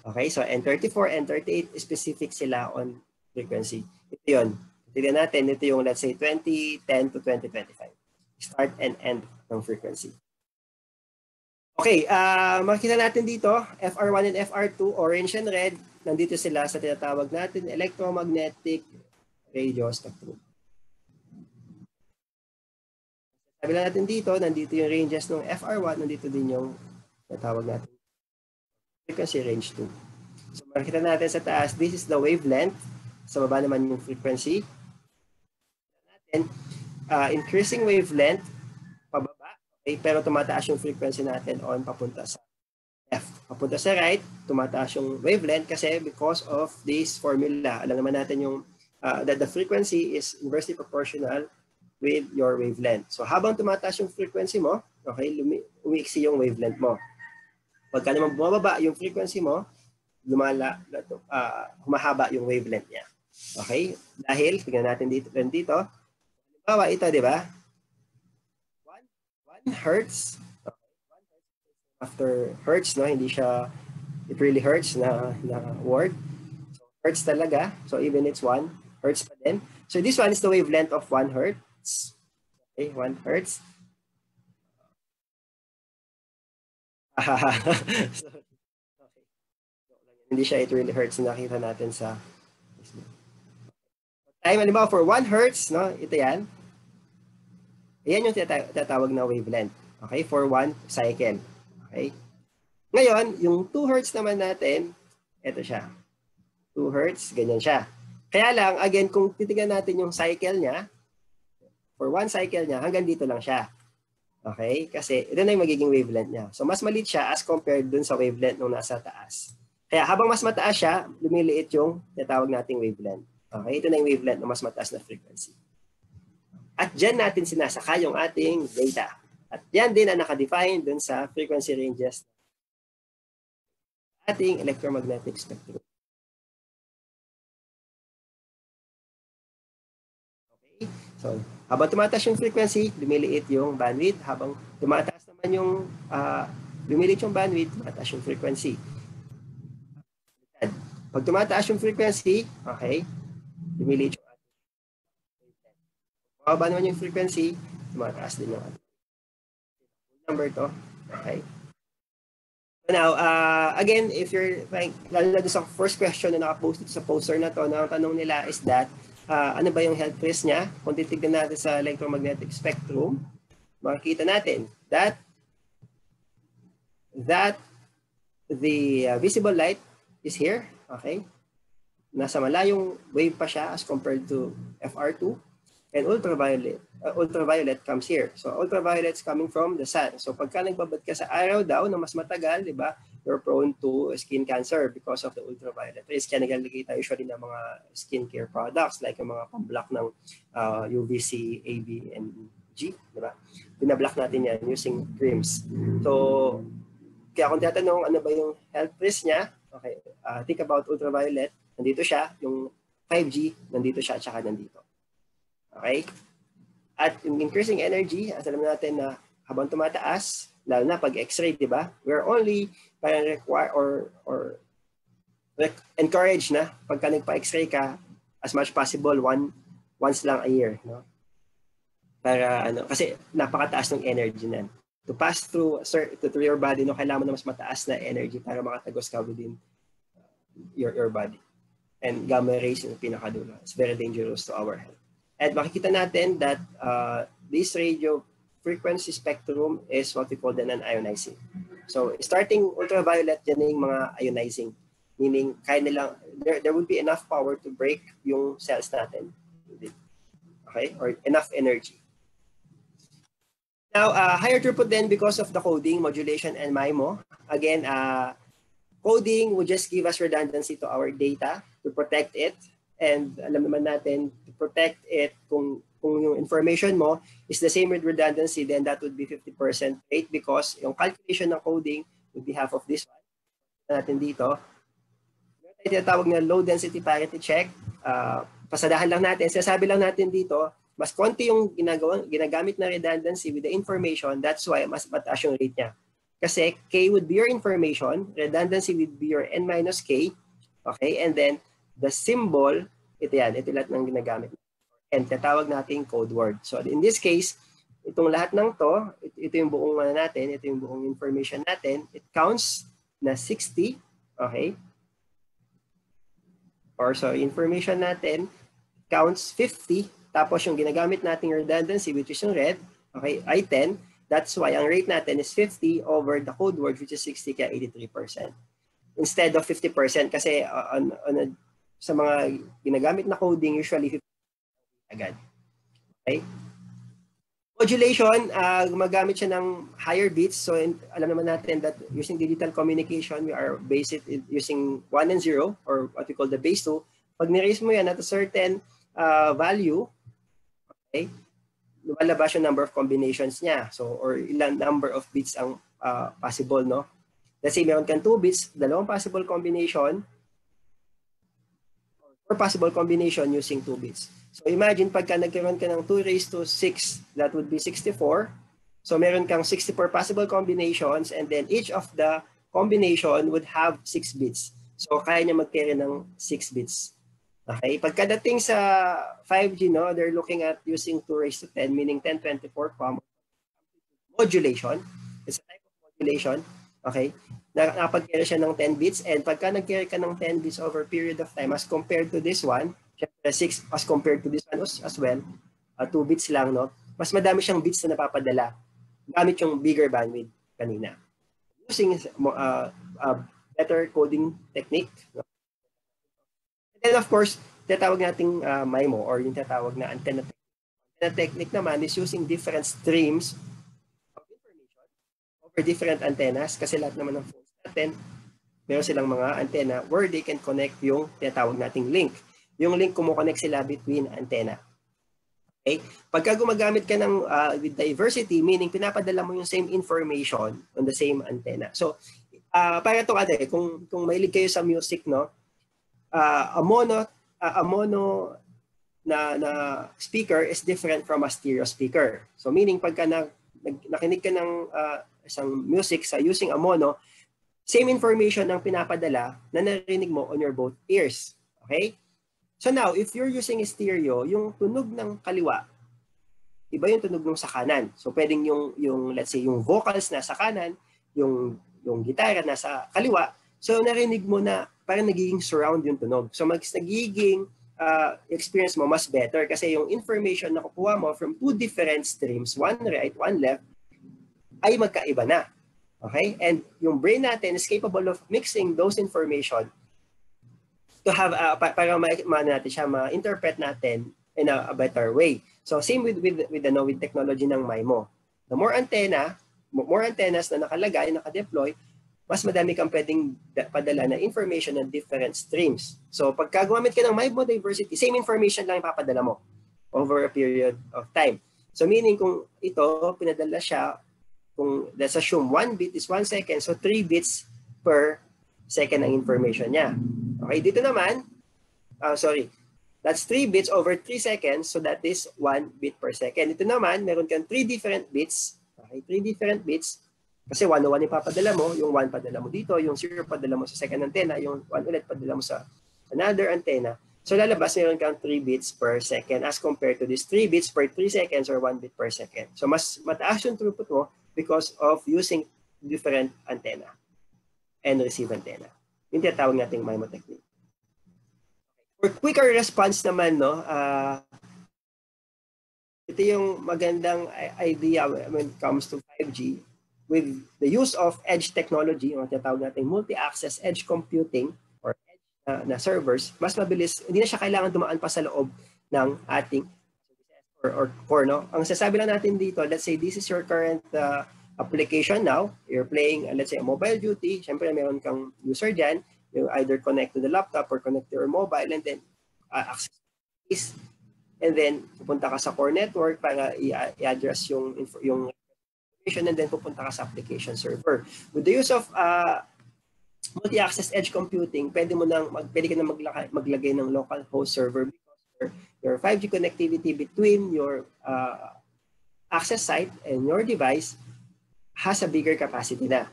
Okay? So N34, N38, specific sila on frequency. Ito yun. Tignan natin, ito yung let's say 2010 to 2025. Start and end ng frequency. Okay, uh, makikita natin dito, FR1 and FR2, orange and red, nandito sila sa tinatawag natin electromagnetic radio spectrum. Sabi natin dito, nandito yung ranges ng FR1, nandito din yung tinatawag natin frequency range 2. So makikita natin sa taas, this is the wavelength. Sa baba naman yung frequency. Natin, uh, increasing wavelength, pababa, okay, pero tumataas yung frequency natin on papunta sa left. Papunta sa right, tumataas yung wavelength kasi because of this formula. Alam naman natin yung uh, that the frequency is inversely proportional with your wavelength. So habang tumataas yung frequency mo, okay, umiiksi yung wavelength mo. Pagka naman bumababa yung frequency mo, lumala, uh, humahaba yung wavelength niya. Okay? Dahil, tingnan natin dito, dito. Halimbawa, ito, di ba? 1 hertz after hertz, no? Hindi siya, it really hurts na, na word. So, hertz talaga. So, even it's 1, hertz pa din. So, this one is the wavelength of 1 hertz. Okay, 1 hertz. So, (laughs) okay. Hindi siya it really na nakita natin sa time, halimbawa for 1 hertz, no? Ito yan. Ayan yung tinatawag na wavelength. Okay, for one cycle. Okay? Ngayon, yung 2 hertz naman natin, ito siya. 2 hertz, ganyan siya. Kaya lang, again, kung titignan natin yung cycle niya, for one cycle niya, hanggang dito lang siya. Okay? Kasi ito na yung magiging wavelength niya. So, mas maliit siya as compared dun sa wavelength nung nasa taas. Kaya habang mas mataas siya, lumiliit yung tinatawag nating wavelength. Okay? Ito na yung wavelength na mas mataas na frequency. At dyan natin sinasaka yung ating data. At yan din ang nakadefine dun sa frequency ranges ating electromagnetic spectrum. Okay? So, habang tumataas yung frequency, lumiliit yung bandwidth. Habang tumataas naman yung uh, lumiliit yung bandwidth, tumataas yung frequency. Pag tumataas yung frequency, okay, lumiliit yung ating Pababa naman yung frequency, tumataas din yung ating number to. Okay. So now, uh, again, if you're, like, lalo na sa first question na nakapost sa poster na to, na ang tanong nila is that, uh, ano ba yung health risk niya? Kung titignan natin sa electromagnetic spectrum, makikita natin that that the uh, visible light is here, okay? Nasa malayong wave pa siya as compared to FR2 and ultraviolet uh, ultraviolet comes here. So ultraviolet is coming from the sun. So pagka nagbabad ka sa araw daw na mas matagal, di ba, you're prone to skin cancer because of the ultraviolet rays. Kaya naglalagay tayo usually ng mga skincare products like yung mga pamblock ng uh, UVC, A, B, and G, di ba? Binablock natin yan using creams. So, kaya kung tatanong ano ba yung health risk niya, okay, uh, think about ultraviolet, nandito siya, yung 5G, nandito siya, at saka nandito. Okay? At yung increasing energy, as alam natin na habang tumataas, lalo na pag x-ray, di ba? We're only parang require or or encourage na pagka nagpa-x-ray ka as much possible one once lang a year, no? Para ano, kasi napakataas ng energy nan. to pass through sir, to, to your body, no, kailangan mo na mas mataas na energy para makatagos ka within your, your body. And gamma rays yung pinakadulo. It's very dangerous to our health. At makikita natin that uh, this radio frequency spectrum is what we call the non-ionizing. So starting ultraviolet, yan yung mga ionizing. Meaning, kaya nilang, there, there will be enough power to break yung cells natin. Okay? Or enough energy. Now, uh, higher throughput then because of the coding, modulation, and MIMO. Again, uh, coding would just give us redundancy to our data to protect it. And alam naman natin, to protect it, kung, kung yung information mo is the same with redundancy, then that would be 50% rate because yung calculation ng coding would be half of this one. natin dito. Meron tayo tinatawag na low density parity check. Uh, pasadahan lang natin. Sinasabi lang natin dito, mas konti yung ginagawa, ginagamit na redundancy with the information, that's why mas mataas yung rate niya. Kasi K would be your information, redundancy would be your N minus K, okay? And then the symbol, ito yan, ito lahat ng ginagamit. And tatawag natin code word. So in this case, itong lahat ng to, ito yung buong ano natin, ito yung buong information natin, it counts na 60, okay? Or so information natin counts 50 tapos yung ginagamit nating redundancy, which is yung red, okay, ay 10. That's why ang rate natin is 50 over the code word, which is 60, kaya 83%. Instead of 50%, kasi uh, on, on a, sa mga ginagamit na coding, usually 50 agad. Okay? Modulation, uh, gumagamit siya ng higher bits. So in, alam naman natin that using digital communication, we are based using 1 and 0 or what we call the base 2. Pag ni-raise mo yan at a certain uh, value, Okay? Lumalabas yung number of combinations niya. So, or ilang number of bits ang uh, possible, no? Let's say meron kang 2 bits, dalawang possible combination, or possible combination using 2 bits. So, imagine pagka nagkaroon ka ng 2 raised to 6, that would be 64. So, meron kang 64 possible combinations and then each of the combination would have 6 bits. So, kaya niya mag-carry ng 6 bits Okay, pagkadating sa 5G, no, they're looking at using 2 raised to 10, meaning 1024 common modulation. It's a type of modulation. Okay, nakapag-carry siya ng 10 bits and pagka nag-carry ka ng 10 bits over period of time as compared to this one, syempre 6 as compared to this one as well, uh, 2 bits lang, no, mas madami siyang bits na napapadala gamit yung bigger bandwidth kanina. Using uh, uh, better coding technique, no? And of course, tatawag nating uh, MIMO or yung tatawag na antenna technique. Antenna technique naman is using different streams of information over different antennas kasi lahat naman ng phones natin, meron silang mga antenna where they can connect yung tinatawag nating link. Yung link kumukonect sila between antenna. Okay? Pagka gumagamit ka ng uh, with diversity, meaning pinapadala mo yung same information on the same antenna. So, uh, para ano eh, kung, kung mahilig kayo sa music, no, uh, a mono uh, a mono na, na speaker is different from a stereo speaker. So meaning pagka na, nag, nakinig ka ng uh, isang music sa using a mono, same information ang pinapadala na narinig mo on your both ears. Okay? So now, if you're using stereo, yung tunog ng kaliwa, iba yung tunog ng sa kanan. So pwedeng yung, yung let's say, yung vocals na sa kanan, yung, yung gitara na sa kaliwa, so narinig mo na parang nagiging surround yung tunog. So mag nagiging uh, experience mo mas better kasi yung information na kukuha mo from two different streams, one right, one left, ay magkaiba na. Okay? And yung brain natin is capable of mixing those information to have, uh, para ma, ma natin siya, ma-interpret natin in a, a better way. So same with, with, with the with technology ng MIMO. The more antenna, more antennas na nakalagay, naka-deploy, mas madami kang pwedeng padala na information ng different streams. So pagka gumamit ka ng MyBo Diversity, same information lang ipapadala mo over a period of time. So meaning kung ito, pinadala siya, kung let's assume 1 bit is 1 second, so 3 bits per second ang information niya. Okay, dito naman, uh, sorry, that's 3 bits over 3 seconds, so that is 1 bit per second. Ito naman, meron kang 3 different bits, okay, 3 different bits, kasi 101 yung papadala mo, yung 1 padala mo dito, yung 0 padala mo sa second antenna, yung 1 ulit padala mo sa another antenna. So lalabas meron kang 3 bits per second as compared to this 3 bits per 3 seconds or 1 bit per second. So mas mataas yung throughput mo because of using different antenna and receive antenna. Yung tinatawag nating MIMO technique. For quicker response naman, no, uh, ito yung magandang idea when it comes to 5G with the use of edge technology, yung tinatawag natin multi-access edge computing or edge na, na servers, mas mabilis, hindi na siya kailangan dumaan pa sa loob ng ating or, or core. No? Ang sasabi lang natin dito, let's say this is your current uh, application now. You're playing, uh, let's say, a mobile duty. Siyempre, meron kang user dyan. You either connect to the laptop or connect to your mobile and then uh, access this. And then, pupunta ka sa core network para i-address yung, yung information and then pupunta ka sa application server. With the use of uh, multi-access edge computing, pwede mo nang mag, pwede ka na maglagay, maglagay ng local host server because your 5G connectivity between your uh, access site and your device has a bigger capacity na.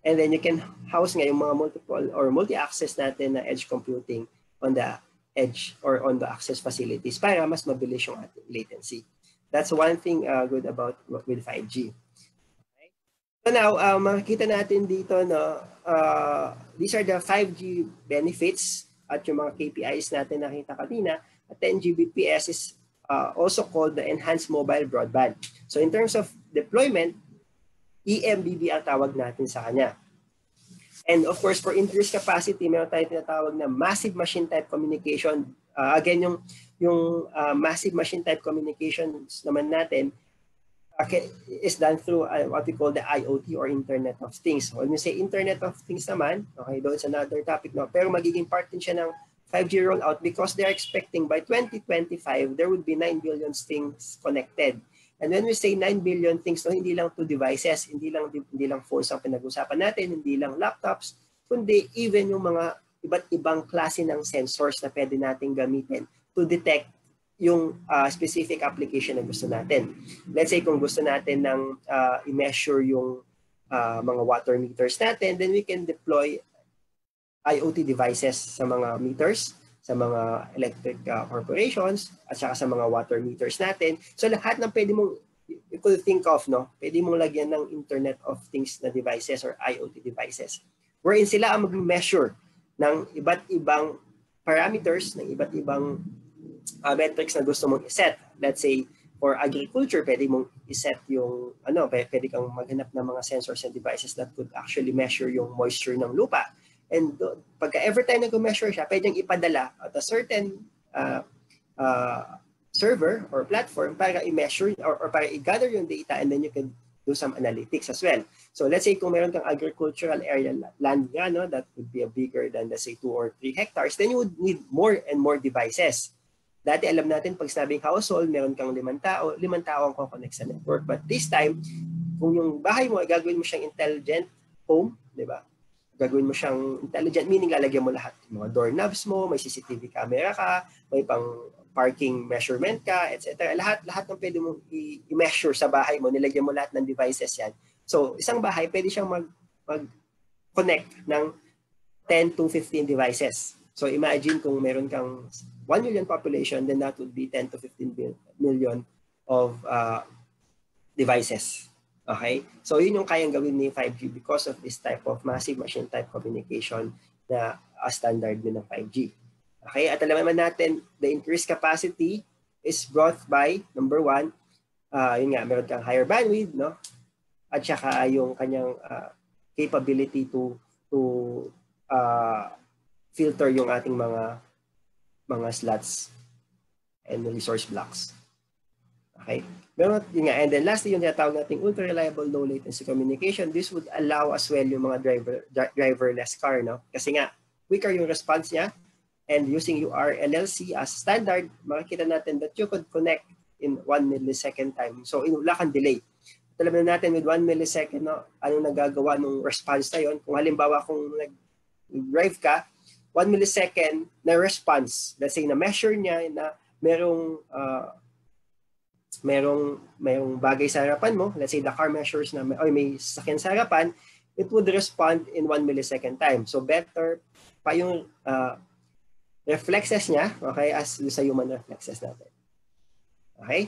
And then you can house nga yung mga multiple or multi-access natin na edge computing on the edge or on the access facilities para mas mabilis yung latency. That's one thing uh, good about with 5G. Okay. So now, uh, makikita natin dito, no, uh, these are the 5G benefits at yung mga KPIs natin nakita kanina. 10 Gbps is uh, also called the Enhanced Mobile Broadband. So in terms of deployment, EMBB ang tawag natin sa kanya. And of course, for increased capacity, meron tayo tinatawag na massive machine type communication. Uh, again, yung, yung uh, massive machine type communications naman natin okay, is done through uh, what we call the IoT or Internet of Things. When we say Internet of Things naman, okay, though it's another topic, no? pero magiging part din siya ng 5G rollout because they're expecting by 2025, there would be 9 billion things connected. And when we say 9 billion things, no, hindi lang to devices, hindi lang hindi lang phones ang pinag-usapan natin, hindi lang laptops, kundi even yung mga iba't ibang klase ng sensors na pwede nating gamitin to detect yung uh, specific application na gusto natin. Let's say kung gusto natin ng uh, i-measure yung uh, mga water meters natin, then we can deploy IoT devices sa mga meters sa mga electric uh, corporations at saka sa mga water meters natin. So lahat ng pwede mong you could think of, no? Pwede mong lagyan ng Internet of Things na devices or IoT devices. Wherein sila ang mag-measure ng iba't ibang parameters, ng iba't ibang uh, metrics na gusto mong iset. Let's say, for agriculture, pwede mong iset yung, ano, pwede kang maghanap ng mga sensors and devices that could actually measure yung moisture ng lupa And do, pagka every time nag-measure siya, pwedeng ipadala at a certain uh, uh, server or platform para i-measure or, or para i-gather yung data and then you can do some analytics as well. So let's say kung meron kang agricultural area land nga, no, that would be a bigger than let's say 2 or 3 hectares, then you would need more and more devices. Dati alam natin pag sinabing household, meron kang limang tao, limang tao ang connect sa network. But this time, kung yung bahay mo, gagawin mo siyang intelligent home, di ba? Gagawin mo siyang intelligent, meaning lalagyan mo lahat. Mga doorknobs mo, may CCTV camera ka, may pang parking measurement ka, etc. Lahat, lahat ng pwede mong i-measure sa bahay mo, nilagyan mo lahat ng devices yan. So, isang bahay, pwede siyang mag, mag-connect ng 10 to 15 devices. So, imagine kung meron kang 1 million population, then that would be 10 to 15 million of uh, devices. Okay? So yun yung kayang gawin ni 5G because of this type of massive machine type communication na uh, standard din ng 5G. Okay? At alam naman natin, the increased capacity is brought by, number one, uh, yun nga, meron kang higher bandwidth, no? At saka yung kanyang uh, capability to to uh, filter yung ating mga mga slots and resource blocks. Okay? Meron, yun nga, and then lastly, yung tinatawag nating ultra-reliable low latency communication, this would allow as well yung mga driver driverless car, no? Kasi nga, quicker yung response niya, and using URLLC as standard, makikita natin that you could connect in 1 millisecond time. So, wala kang delay. Alam na natin with 1 millisecond, no, anong nagagawa ng response na yon. Kung halimbawa kung nag-drive ka, 1 millisecond na response, let's say na measure niya na merong uh, merong merong bagay sa harapan mo, let's say the car measures na may, may sakyan sa harapan, it would respond in 1 millisecond time. So better pa yung uh, reflexes niya, okay, as sa human reflexes natin. Okay?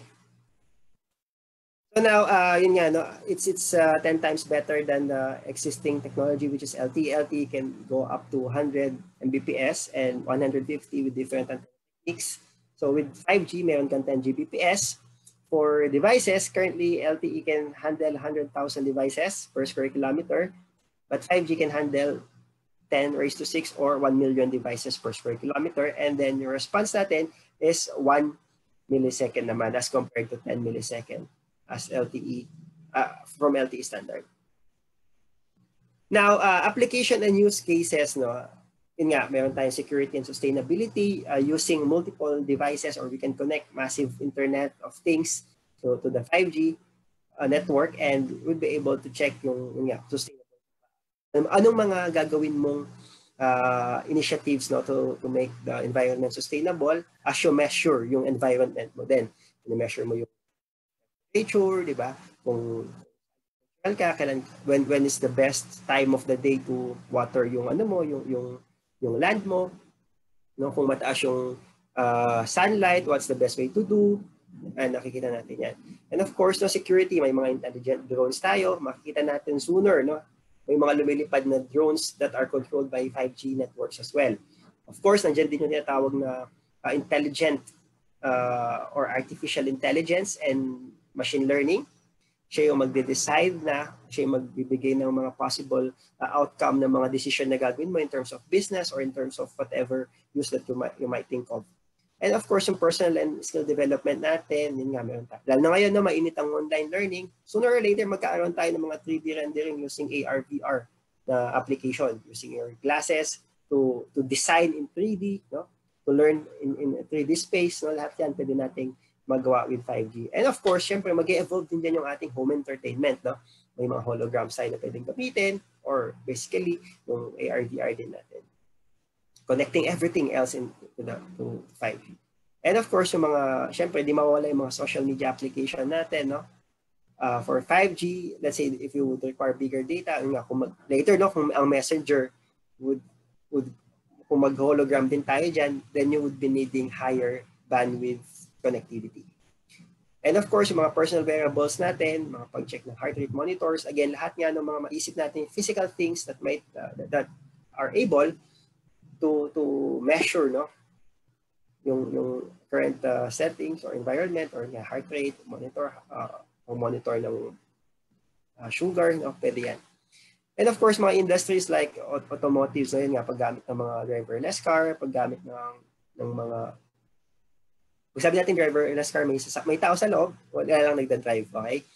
So now, uh, yun nga, no, it's it's uh, 10 times better than the existing technology, which is LTE. LTE can go up to 100 Mbps and 150 with different techniques. So with 5G, meron kang 10 Gbps. For devices, currently LTE can handle 100,000 devices per square kilometer, but 5G can handle 10 raised to 6 or 1 million devices per square kilometer. And then your response natin is 1 millisecond naman as compared to 10 millisecond as LTE uh, from LTE standard. Now, uh, application and use cases, no, yun nga, meron tayong security and sustainability uh, using multiple devices or we can connect massive internet of things to, to the 5G uh, network and we'll be able to check yung, yung nga, sustainable. Um, anong mga gagawin mong uh, initiatives no, to, to make the environment sustainable as you measure yung environment mo din. measure mo yung temperature, di ba? Kung ka, kailan, when, when is the best time of the day to water yung ano mo, yung, yung, yung land mo, no? kung mataas yung uh, sunlight, what's the best way to do, and nakikita natin yan. And of course, no, security, may mga intelligent drones tayo, makikita natin sooner, no? may mga lumilipad na drones that are controlled by 5G networks as well. Of course, nandiyan din yung tinatawag na uh, intelligent uh, or artificial intelligence and machine learning. Siya yung magde-decide na, siya yung magbibigay ng mga possible uh, outcome ng mga decision na gagawin mo in terms of business or in terms of whatever use that you might, you might think of. And of course, yung personal and skill development natin, yun nga, meron tayo. Lalo na ngayon, no, mainit ang online learning. Sooner or later, magkaaroon tayo ng mga 3D rendering using AR, VR na application, using your glasses to to design in 3D, no? to learn in, in 3D space. No? Lahat yan pwede nating magawa with 5G. And of course, syempre, mag evolve din dyan yung ating home entertainment. No? May mga hologram sign na pwedeng gamitin or basically yung AR-VR din natin. Connecting everything else in, to, the, to 5G. And of course, yung mga, syempre, di mawala yung mga social media application natin, no? Uh, for 5G, let's say if you would require bigger data, nga, kung mag, later, no, kung ang messenger would, would kung mag-hologram din tayo dyan, then you would be needing higher bandwidth connectivity. And of course, yung mga personal variables natin, mga pag-check ng heart rate monitors, again, lahat nga ng mga maisip natin, physical things that might, uh, that are able to to measure, no? Yung, yung current uh, settings or environment or yeah, heart rate, monitor, uh, o monitor ng uh, sugar, no? Pwede yan. And of course, mga industries like automotives, na yun nga, paggamit ng mga driverless car, paggamit ng, ng mga kung sabi natin driverless car, may, may tao sa loob, wala lang nagda-drive, okay?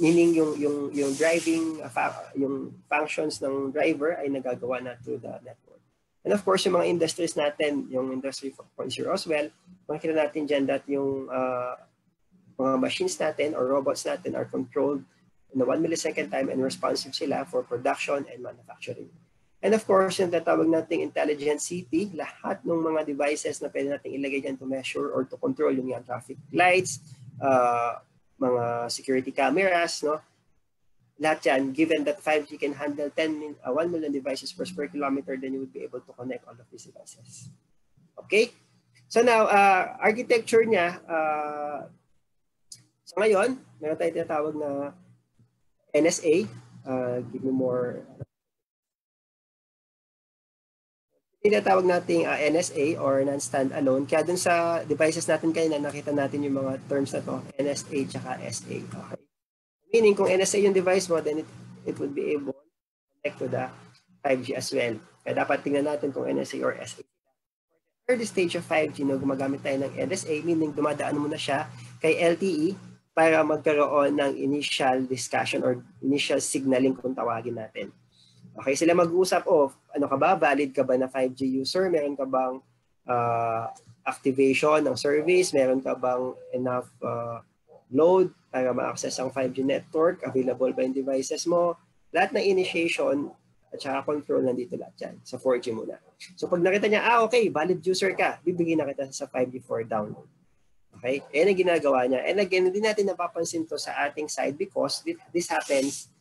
Meaning yung yung yung driving uh, yung functions ng driver ay nagagawa na through the network. And of course, yung mga industries natin, yung industry 4.0 as well, makikita natin dyan that yung uh, mga machines natin or robots natin are controlled in a 1 millisecond time and responsive sila for production and manufacturing. And of course, yung tatawag nating intelligent city, lahat ng mga devices na pwede nating ilagay dyan to measure or to control yung yung traffic lights, uh, mga security cameras, no? Lahat yan, given that 5G can handle 10 uh, 1 million devices per square kilometer, then you would be able to connect all of these devices. Okay? So now, uh, architecture niya, uh, so ngayon, meron tayong tinatawag na NSA. Uh, give me more tinatawag nating uh, NSA or non-standalone. Kaya dun sa devices natin kanina, nakita natin yung mga terms na to, NSA tsaka SA. Okay. Meaning, kung NSA yung device mo, then it, it would be able to connect to the 5G as well. Kaya dapat tingnan natin kung NSA or SA. Third stage of 5G, no, gumagamit tayo ng NSA, meaning dumadaan mo na siya kay LTE para magkaroon ng initial discussion or initial signaling kung tawagin natin. Okay, sila mag-usap, oh, ano ka ba, valid ka ba na 5G user? Meron ka bang uh, activation ng service? Meron ka bang enough uh, load para ma-access ang 5G network? Available ba yung devices mo? Lahat ng initiation at saka control nandito lahat yan sa 4G muna. So pag nakita niya, ah okay, valid user ka, bibigyan na kita sa 5G for download. Okay? Yan ang ginagawa niya. And again, hindi natin napapansin to sa ating side because this happens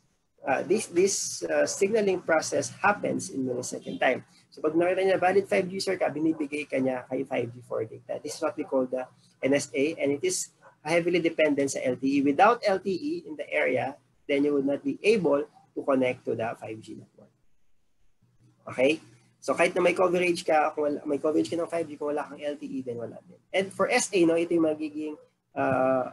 uh, this this uh, signaling process happens in millisecond time. So pag nakita niya valid 5G user ka, binibigay ka niya kay 5G for data. This is what we call the NSA and it is heavily dependent sa LTE. Without LTE in the area, then you would not be able to connect to the 5G network. Okay? So kahit na may coverage ka, kung wala, may coverage ka ng 5G, kung wala kang LTE, then wala din. And for SA, no, ito yung magiging uh,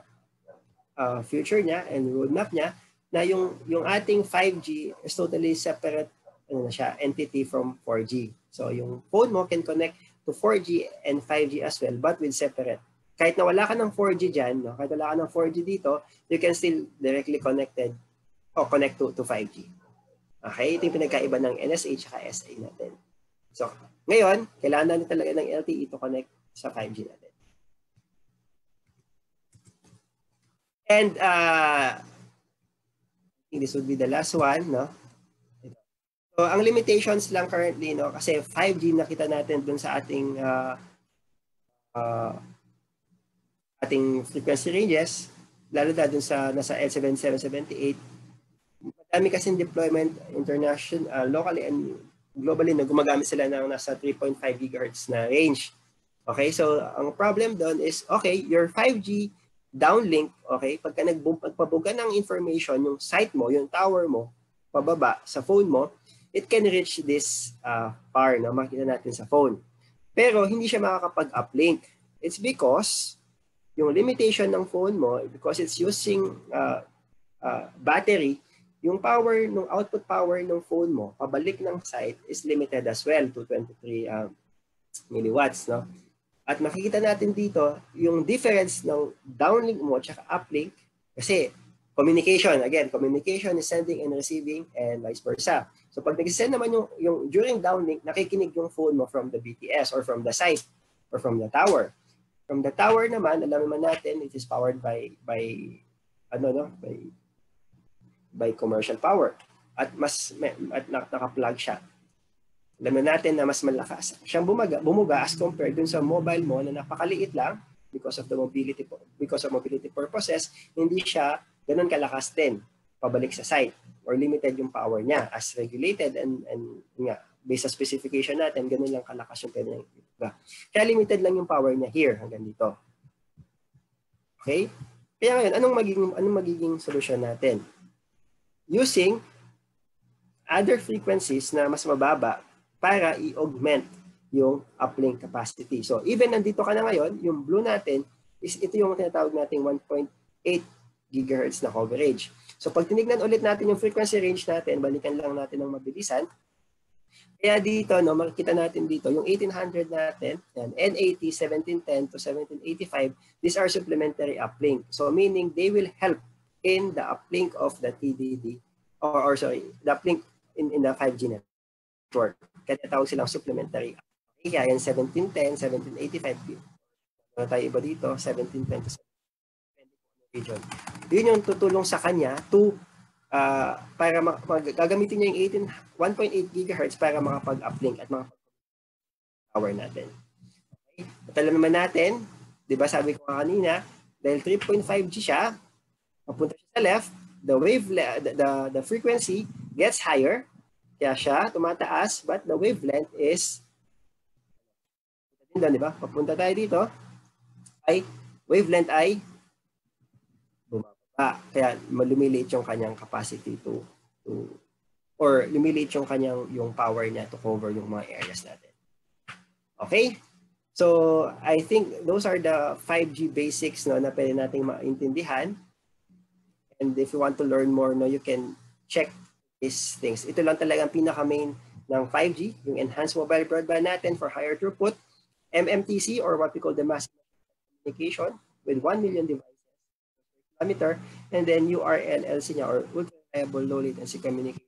uh, future niya and roadmap niya na yung yung ating 5G is totally separate ano na siya, entity from 4G. So yung phone mo can connect to 4G and 5G as well but with separate. Kahit na wala ka ng 4G dyan, no, kahit wala ka ng 4G dito, you can still directly connected o connect to, to 5G. Okay? Ito yung pinagkaiba ng NSA at SA natin. So, ngayon, kailangan natin talaga ng LTE to connect sa 5G natin. And uh, this would be the last one, no? So, ang limitations lang currently, no, kasi 5G nakita natin dun sa ating uh, uh, ating frequency ranges, lalo na dun sa nasa L7778, madami kasing deployment international, uh, locally and globally na gumagamit sila ng nasa 3.5 gigahertz na range. Okay, so ang problem doon is, okay, your 5G downlink, okay, pagka nagpabuga ng information, yung site mo, yung tower mo, pababa sa phone mo, it can reach this uh, far, no? makita natin sa phone. Pero hindi siya makakapag-uplink. It's because yung limitation ng phone mo, because it's using uh, uh, battery, yung power, ng output power ng phone mo, pabalik ng site is limited as well to 23 uh, milliwatts. No? At makikita natin dito yung difference ng downlink mo at uplink kasi communication, again, communication is sending and receiving and vice versa. So pag nag-send naman yung, yung during downlink, nakikinig yung phone mo from the BTS or from the site or from the tower. From the tower naman, alam naman natin, it is powered by by ano no, by by commercial power. At mas at naka-plug siya. Alam na natin na mas malakas siyang bumaga, bumuga as compared dun sa mobile mo na napakaliit lang because of the mobility because of mobility purposes, hindi siya ganun kalakas din pabalik sa site or limited yung power niya as regulated and, and nga, based sa specification natin, ganun lang kalakas yung pwede iba. Kaya limited lang yung power niya here hanggang dito. Okay? Kaya ngayon, anong magiging, anong magiging solusyon natin? Using other frequencies na mas mababa para i-augment yung uplink capacity. So, even nandito ka na ngayon, yung blue natin is ito yung tinatawag nating 1.8 gigahertz na coverage. So pag tinignan ulit natin yung frequency range natin, balikan lang natin ng mabilisan. Kaya dito, no, makikita natin dito, yung 1800 natin, yan, N80, 1710 to 1785, these are supplementary uplink. So meaning they will help in the uplink of the TDD, or, or sorry, the uplink in, in the 5G network. Kaya tawag silang supplementary. Okay, yan 1710, 1785. Ano tayo iba dito? 1710 to region. Yun yung tutulong sa kanya to uh, para mag, mag, gagamitin niya yung 18 1.8 gigahertz para makapag-uplink at makapag power natin. Okay? At alam naman natin, 'di ba sabi ko kanina, dahil 3.5G siya, papunta siya sa left, the wave the, the the frequency gets higher, kaya siya tumataas, but the wavelength is din, di ba? Papunta tayo dito, ay wavelength ay bumaba. Kaya lumiliit yung kanyang capacity to, to or lumiliit yung kanyang yung power niya to cover yung mga areas natin. Okay? So, I think those are the 5G basics no, na pwede nating maintindihan. And if you want to learn more, no, you can check these things. Ito lang talaga ang pinaka-main ng 5G, yung enhanced mobile broadband natin for higher throughput, MMTC or what we call the massive communication with 1 million devices kilometer, and then URL LC niya or ultra reliable low latency communication.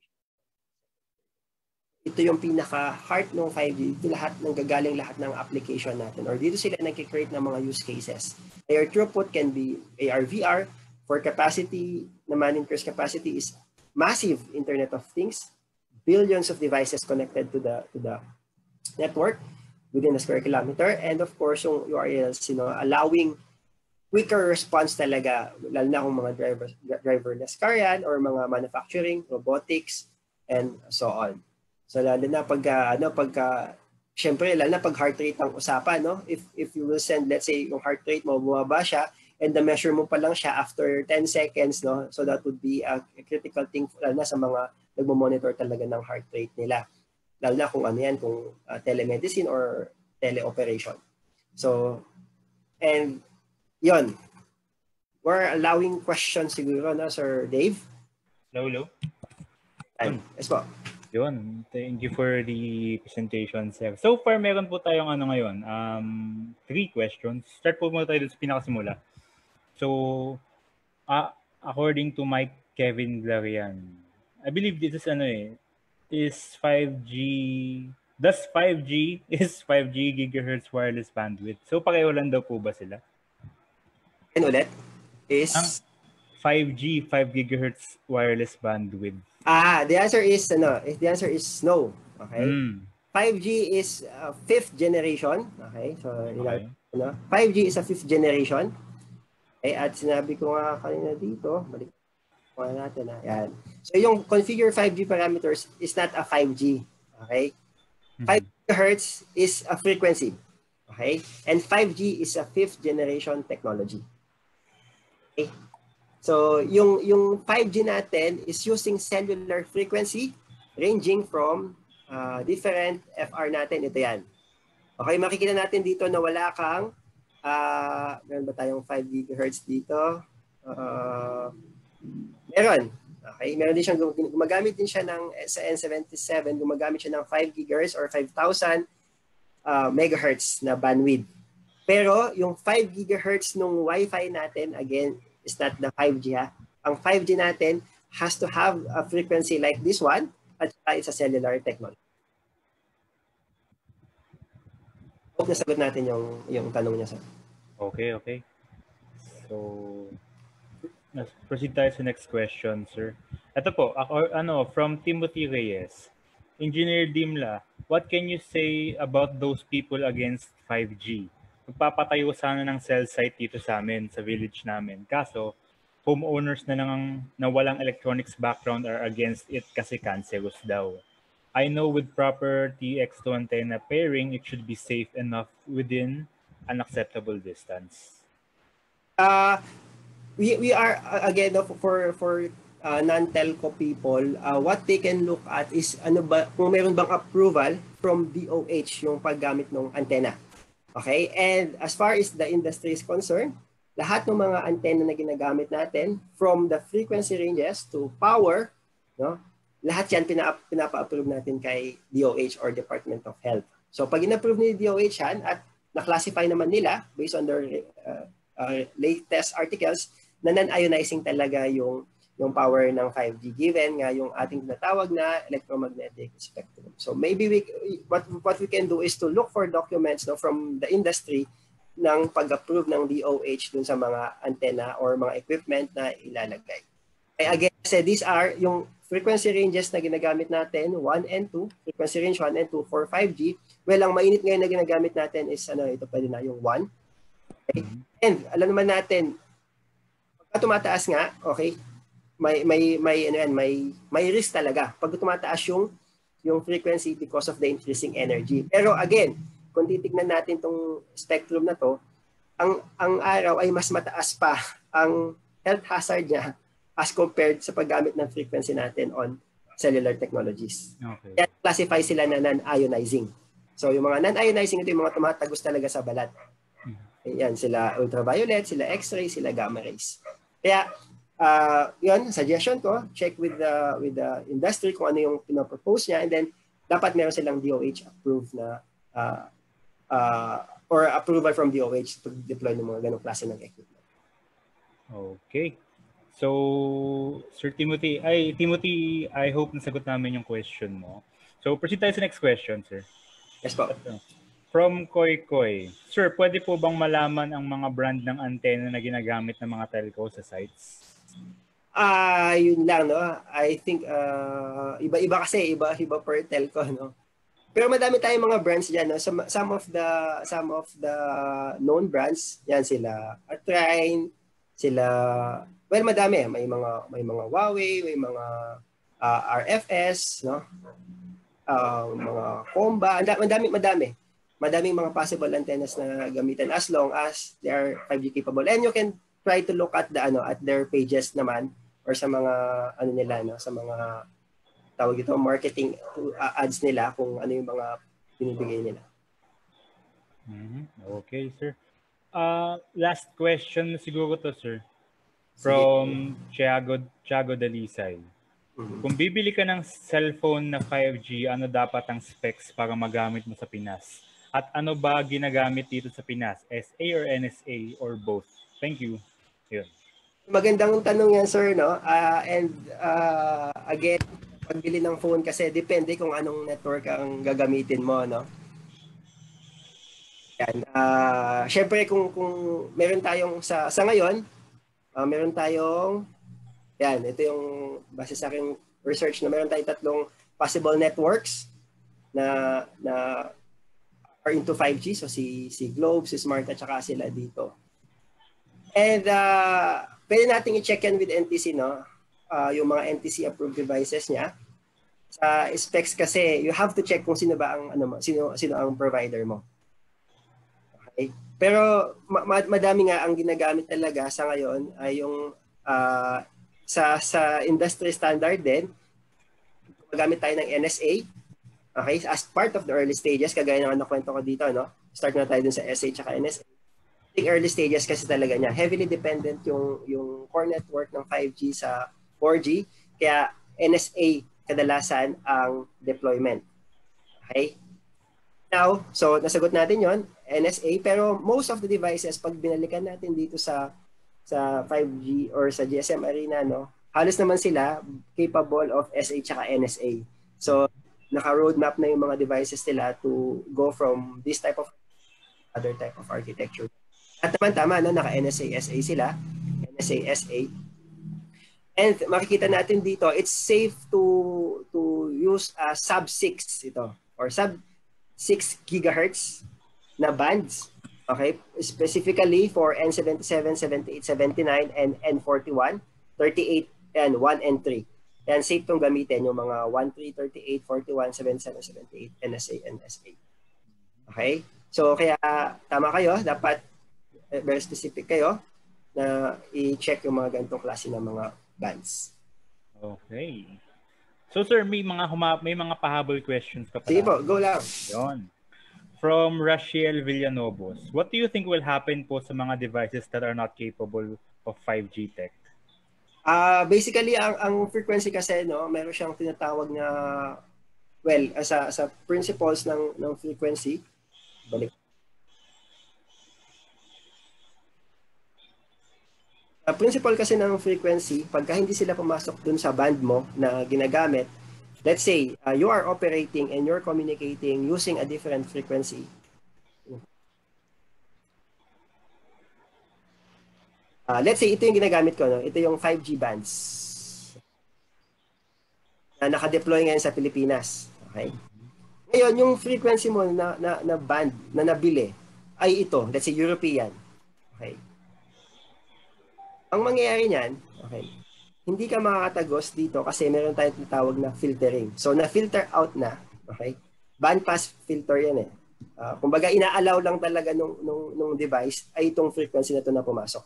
Ito yung pinaka heart ng 5G. Ito lahat ng gagaling lahat ng application natin or dito sila nagki-create ng mga use cases. Their throughput can be AR/VR for capacity naman increased capacity is massive Internet of Things, billions of devices connected to the to the network within a square kilometer and of course yung URLs you know allowing quicker response talaga, lalo na kung mga driver, driverless car yan or mga manufacturing, robotics, and so on. So lalo na pag, ano, pagka, syempre, lalo na pag heart rate ang usapan, no? If, if you will send, let's say, yung heart rate mo, bumaba siya, and the measure mo pa lang siya after 10 seconds, no? So that would be a critical thing lalo na sa mga nagmo-monitor talaga ng heart rate nila. Lalo na kung ano yan, kung uh, telemedicine or teleoperation. So, and yon we're allowing questions siguro na Sir Dave. Hello, hello. And, yes po. Yun. Thank you for the presentation, sir. So far, meron po tayong ano ngayon, um, three questions. Start po muna tayo sa pinakasimula. So, uh, according to Mike Kevin Glarian, I believe this is ano eh, is 5G, does 5G (laughs) is 5G gigahertz wireless bandwidth. So, pareho lang daw po ba sila? And ulit, is... Ang 5G, 5 gigahertz wireless bandwidth. Ah, the answer is ano, the answer is no. Okay? Mm. 5G is uh, fifth generation. Okay? So, Okay. ano, 5G is a fifth generation. Okay, at sinabi ko nga kanina dito, balik ko nga natin na. Yan. So, yung configure 5G parameters is not a 5G. Okay? 5 gigahertz is a frequency. Okay? And 5G is a fifth generation technology. Okay? So, yung yung 5G natin is using cellular frequency ranging from uh, different FR natin. Ito yan. Okay, makikita natin dito na wala kang uh, meron ba tayong 5 gigahertz dito? Uh, meron. Okay, meron din siyang gumagamit din siya ng sa N77, gumagamit siya ng 5 gigahertz or 5,000 uh, megahertz na bandwidth. Pero yung 5 gigahertz nung Wi-Fi natin, again, is not the 5G ha. Ang 5G natin has to have a frequency like this one at saka it's a cellular technology. Hope nasagot natin yung, yung tanong niya, sir. Okay, okay. So, let's proceed tayo sa next question, sir. Ito po, ako, ano, from Timothy Reyes. Engineer Dimla, what can you say about those people against 5G? Magpapatayo sana ng cell site dito sa amin, sa village namin. Kaso, homeowners na lang ang, na walang electronics background are against it kasi cancerous daw. I know with proper TX to antenna pairing, it should be safe enough within an acceptable distance. Uh, we, we are, uh, again, for, for uh, non-telco people, uh, what they can look at is ano ba, kung meron bang approval from DOH yung paggamit ng antenna. Okay? And as far as the industry is concerned, lahat ng mga antenna na ginagamit natin, from the frequency ranges to power, no, lahat yan pinapa, pinapa-approve natin kay DOH or Department of Health. So pag in-approve ni DOH yan at na-classify naman nila based on their uh, uh, latest articles na non-ionizing talaga yung yung power ng 5G given nga yung ating tinatawag na electromagnetic spectrum. So maybe we what what we can do is to look for documents no, from the industry ng pag-approve ng DOH dun sa mga antenna or mga equipment na ilalagay. Kaya again, say these are yung frequency ranges na ginagamit natin, 1 and 2, frequency range 1 and 2 for 5G. Well, ang mainit ngayon na ginagamit natin is ano, ito pwede na yung 1. Okay? And alam naman natin, pagka tumataas nga, okay, may may may ano yan, may may risk talaga pag tumataas yung yung frequency because of the increasing energy. Pero again, kung titignan natin tong spectrum na to, ang ang araw ay mas mataas pa ang health hazard niya as compared sa paggamit ng frequency natin on cellular technologies. Okay. Kaya classify sila na non-ionizing. So yung mga non-ionizing ito yung mga tumatagos talaga sa balat. Yan, sila ultraviolet, sila x-ray, sila gamma rays. Kaya uh, yun, suggestion ko, check with the with the industry kung ano yung pinopropose niya and then dapat meron silang DOH approved na uh, uh, or approval from DOH to deploy ng mga ganong klase ng equipment. Okay. So, Sir Timothy, ay Timothy, I hope nasagot namin yung question mo. So, proceed tayo sa next question, sir. Yes po. From Koy Koy. Sir, pwede po bang malaman ang mga brand ng antenna na ginagamit ng mga telco sa sites? Ah, yun lang no. I think uh, iba-iba kasi, iba-iba per telco no. Pero madami tayong mga brands diyan no. Some, some of the some of the known brands, yan sila Atrine, sila well madami, may mga may mga Huawei, may mga uh, RFS, no. Uh, mga Comba, madami madami. Madaming mga possible antennas na gamitin as long as they are 5G capable. And you can try to look at the ano at their pages naman or sa mga ano nila no sa mga tawag ito marketing uh, ads nila kung ano yung mga binibigay nila. Mhm. Okay, sir. Uh, last question siguro to, sir. From Thiago, Thiago Dalisay. Mhm. Kung bibili ka ng cellphone na 5G, ano dapat ang specs para magamit mo sa Pinas? At ano ba ginagamit dito sa Pinas? SA or NSA or both? Thank you. Yun. Magandang tanong yan, sir, no? Ah, and ah, again, pagbili ng phone kasi depende kung anong network ang gagamitin mo, no? Yan. Ah, syempre kung kung meron tayong sa sa ngayon, ah, meron tayong yan, ito yung base sa aking research na meron tayong tatlong possible networks na na are into 5G. So si si Globe, si Smart at saka sila dito. And uh, pwede nating i-check yan with NTC, no? Uh, yung mga NTC approved devices niya. Sa specs kasi, you have to check kung sino ba ang ano sino sino ang provider mo. Okay? Pero ma- ma- madami nga ang ginagamit talaga sa ngayon ay yung uh, sa sa industry standard din. Gumagamit tayo ng NSA okay as part of the early stages kagaya ng nakwento ko dito no? Start na tayo dun sa SA at NSA Yung early stages kasi talaga niya. Heavily dependent yung yung core network ng 5G sa 4G kaya NSA kadalasan ang deployment. Okay now. So nasagot natin yon NSA pero most of the devices pag binalikan natin dito sa sa 5G or sa GSM arena no halos naman sila capable of SA tsaka NSA so naka roadmap na yung mga devices nila to go from this type of other type of architecture. At naman tama no naka NSA SA sila. NSA SA and makikita natin dito it's safe to to use a sub 6 ito or sub 6 gigahertz na bands Okay, specifically for N77, 78, 79, and N41, 38, and 1 and 3. Yan, safe tong gamitin yung mga 13, 38, 41, 77, 78, NSA, NSA. Okay? So, kaya tama kayo, dapat eh, very specific kayo na i-check yung mga ganitong klase ng mga bands. Okay. So sir, may mga huma- may mga pahabol questions ka pa. Sige po, go lang. Yon. From Rachiel Villalobos, what do you think will happen po sa mga devices that are not capable of 5G tech? Ah, basically ang ang frequency kasi no, meron siyang tinatawag na well, sa sa principles ng ng frequency. Balik. Sa principle kasi ng frequency, pagka hindi sila pumasok dun sa band mo na ginagamit, let's say uh, you are operating and you're communicating using a different frequency. Uh, let's say ito yung ginagamit ko, no? ito yung 5G bands na naka-deploy ngayon sa Pilipinas. Okay? Ngayon, yung frequency mo na, na, na band na nabili ay ito, let's say European. Okay? Ang mangyayari niyan, okay, hindi ka makakatagos dito kasi meron tayong tinatawag na filtering. So, na-filter out na. Okay? Bandpass filter yan eh. Uh, kumbaga, ina-allow lang talaga nung, nung, nung device ay itong frequency na ito na pumasok.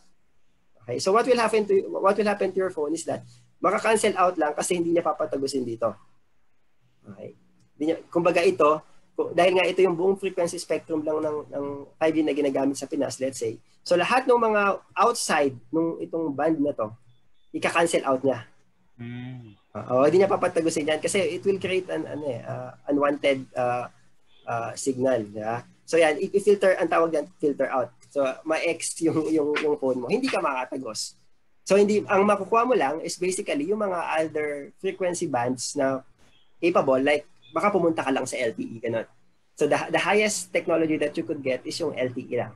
Okay? So, what will happen to what will happen to your phone is that maka-cancel out lang kasi hindi niya papatagusin dito. Okay? Hindi niya, kumbaga ito, dahil nga ito yung buong frequency spectrum lang ng, ng 5G na ginagamit sa Pinas, let's say. So, lahat ng mga outside nung itong band na to, ika-cancel out niya. Mm. Oo, hindi niya papatagusin yan kasi it will create an ano eh, uh, unwanted uh, uh, signal, yeah? So yan, i-filter ang tawag yan, filter out. So ma-X yung yung yung phone mo. Hindi ka makatagos. So hindi ang makukuha mo lang is basically yung mga other frequency bands na capable like baka pumunta ka lang sa LTE ganun. So the, the highest technology that you could get is yung LTE lang.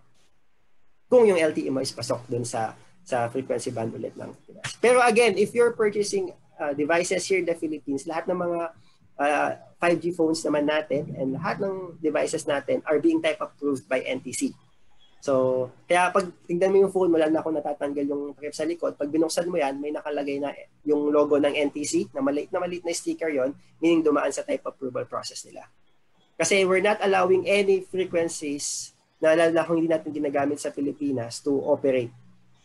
Kung yung LTE mo is pasok dun sa sa frequency band ulit ng Pinas. Pero again, if you're purchasing uh, devices here in the Philippines, lahat ng mga uh, 5G phones naman natin and lahat ng devices natin are being type approved by NTC. So, kaya pag tingnan mo yung phone, wala na akong natatanggal yung takip sa likod. Pag binuksan mo yan, may nakalagay na yung logo ng NTC na maliit na maliit na sticker yon meaning dumaan sa type approval process nila. Kasi we're not allowing any frequencies na lalo hindi natin ginagamit sa Pilipinas to operate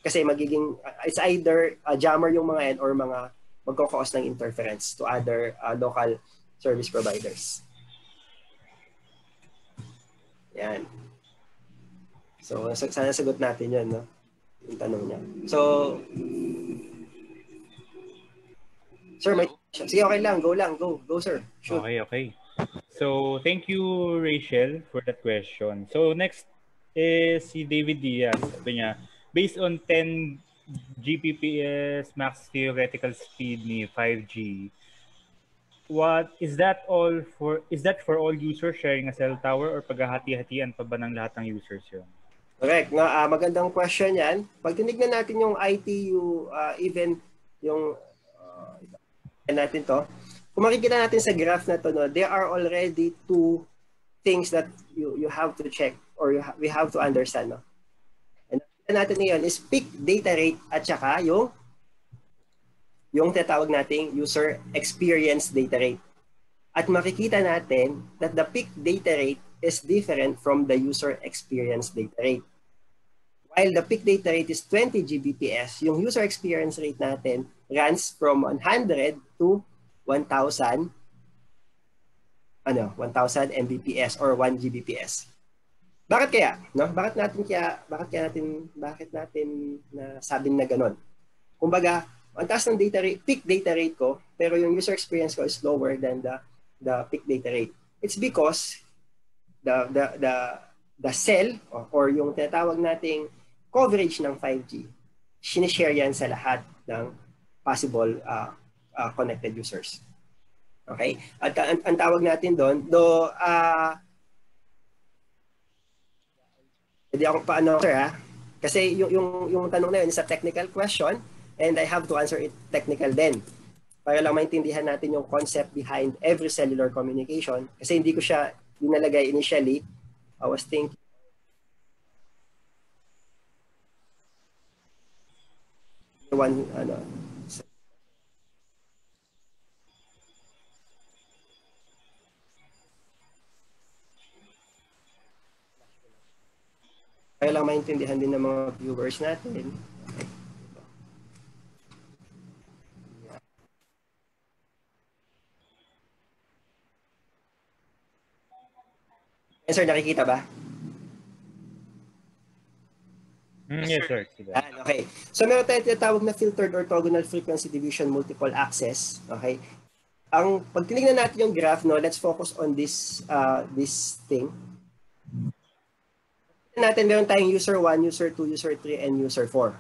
Kasi magiging, uh, it's either uh, jammer yung mga yan or mga magkakause ng interference to other uh, local service providers. Yan. So, sana sagot natin yan, no? Yung tanong niya. So, Sir, may... Sige, okay lang. Go lang. Go. Go, sir. Shoot. Okay, okay. So, thank you, Rachel, for that question. So, next is si David Diaz. Sabi niya, based on 10 Gbps max theoretical speed ni 5G, what is that all for is that for all users sharing a cell tower or paghahati-hatian pa ba ng lahat ng users yun? Correct. Nga, uh, magandang question yan. Pag tinignan natin yung ITU, uh, even yung uh, natin to, kung makikita natin sa graph na to, no, there are already two things that you you have to check or you ha- we have to understand. No? And natin ngayon is peak data rate at saka yung yung tinatawag nating user experience data rate. At makikita natin that the peak data rate is different from the user experience data rate. While the peak data rate is 20 Gbps, yung user experience rate natin runs from 100 to 1,000 ano, 1,000 Mbps or 1 Gbps. Bakit kaya? No? Bakit natin kaya bakit kaya natin bakit natin na sabing na ganun? Kumbaga, ang taas ng data rate, peak data rate ko, pero yung user experience ko is lower than the the peak data rate. It's because the the the the cell or, or yung tinatawag nating coverage ng 5G, sinishare yan sa lahat ng possible uh, uh, connected users. Okay? At ang, ang tawag natin doon, do uh, hindi ako paano sir ha? Kasi yung yung yung tanong na yun is a technical question and I have to answer it technical din. Para lang maintindihan natin yung concept behind every cellular communication. Kasi hindi ko siya dinalagay initially. I was thinking one ano Kaya lang maintindihan din ng mga viewers natin. Okay. Yes, sir, nakikita ba? Mm, yes, sir. Ah, okay. So meron tayong tinatawag na filtered orthogonal frequency division multiple access. Okay. Ang pag tinignan natin yung graph, no, let's focus on this uh, this thing. Tingnan natin meron tayong user 1, user 2, user 3, and user 4.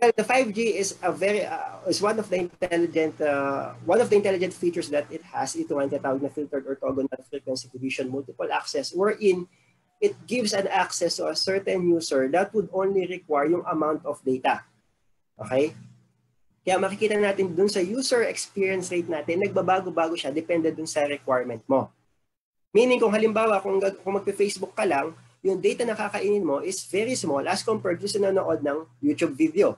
Well, the 5G is a very uh, is one of the intelligent uh, one of the intelligent features that it has ito ang tinatawag na filtered orthogonal frequency division multiple access wherein it gives an access to a certain user that would only require yung amount of data. Okay? Kaya makikita natin dun sa user experience rate natin, nagbabago-bago siya depende dun sa requirement mo. Meaning kung halimbawa, kung, kung magpe-Facebook ka lang, yung data na kakainin mo is very small as compared to sa nanood ng YouTube video.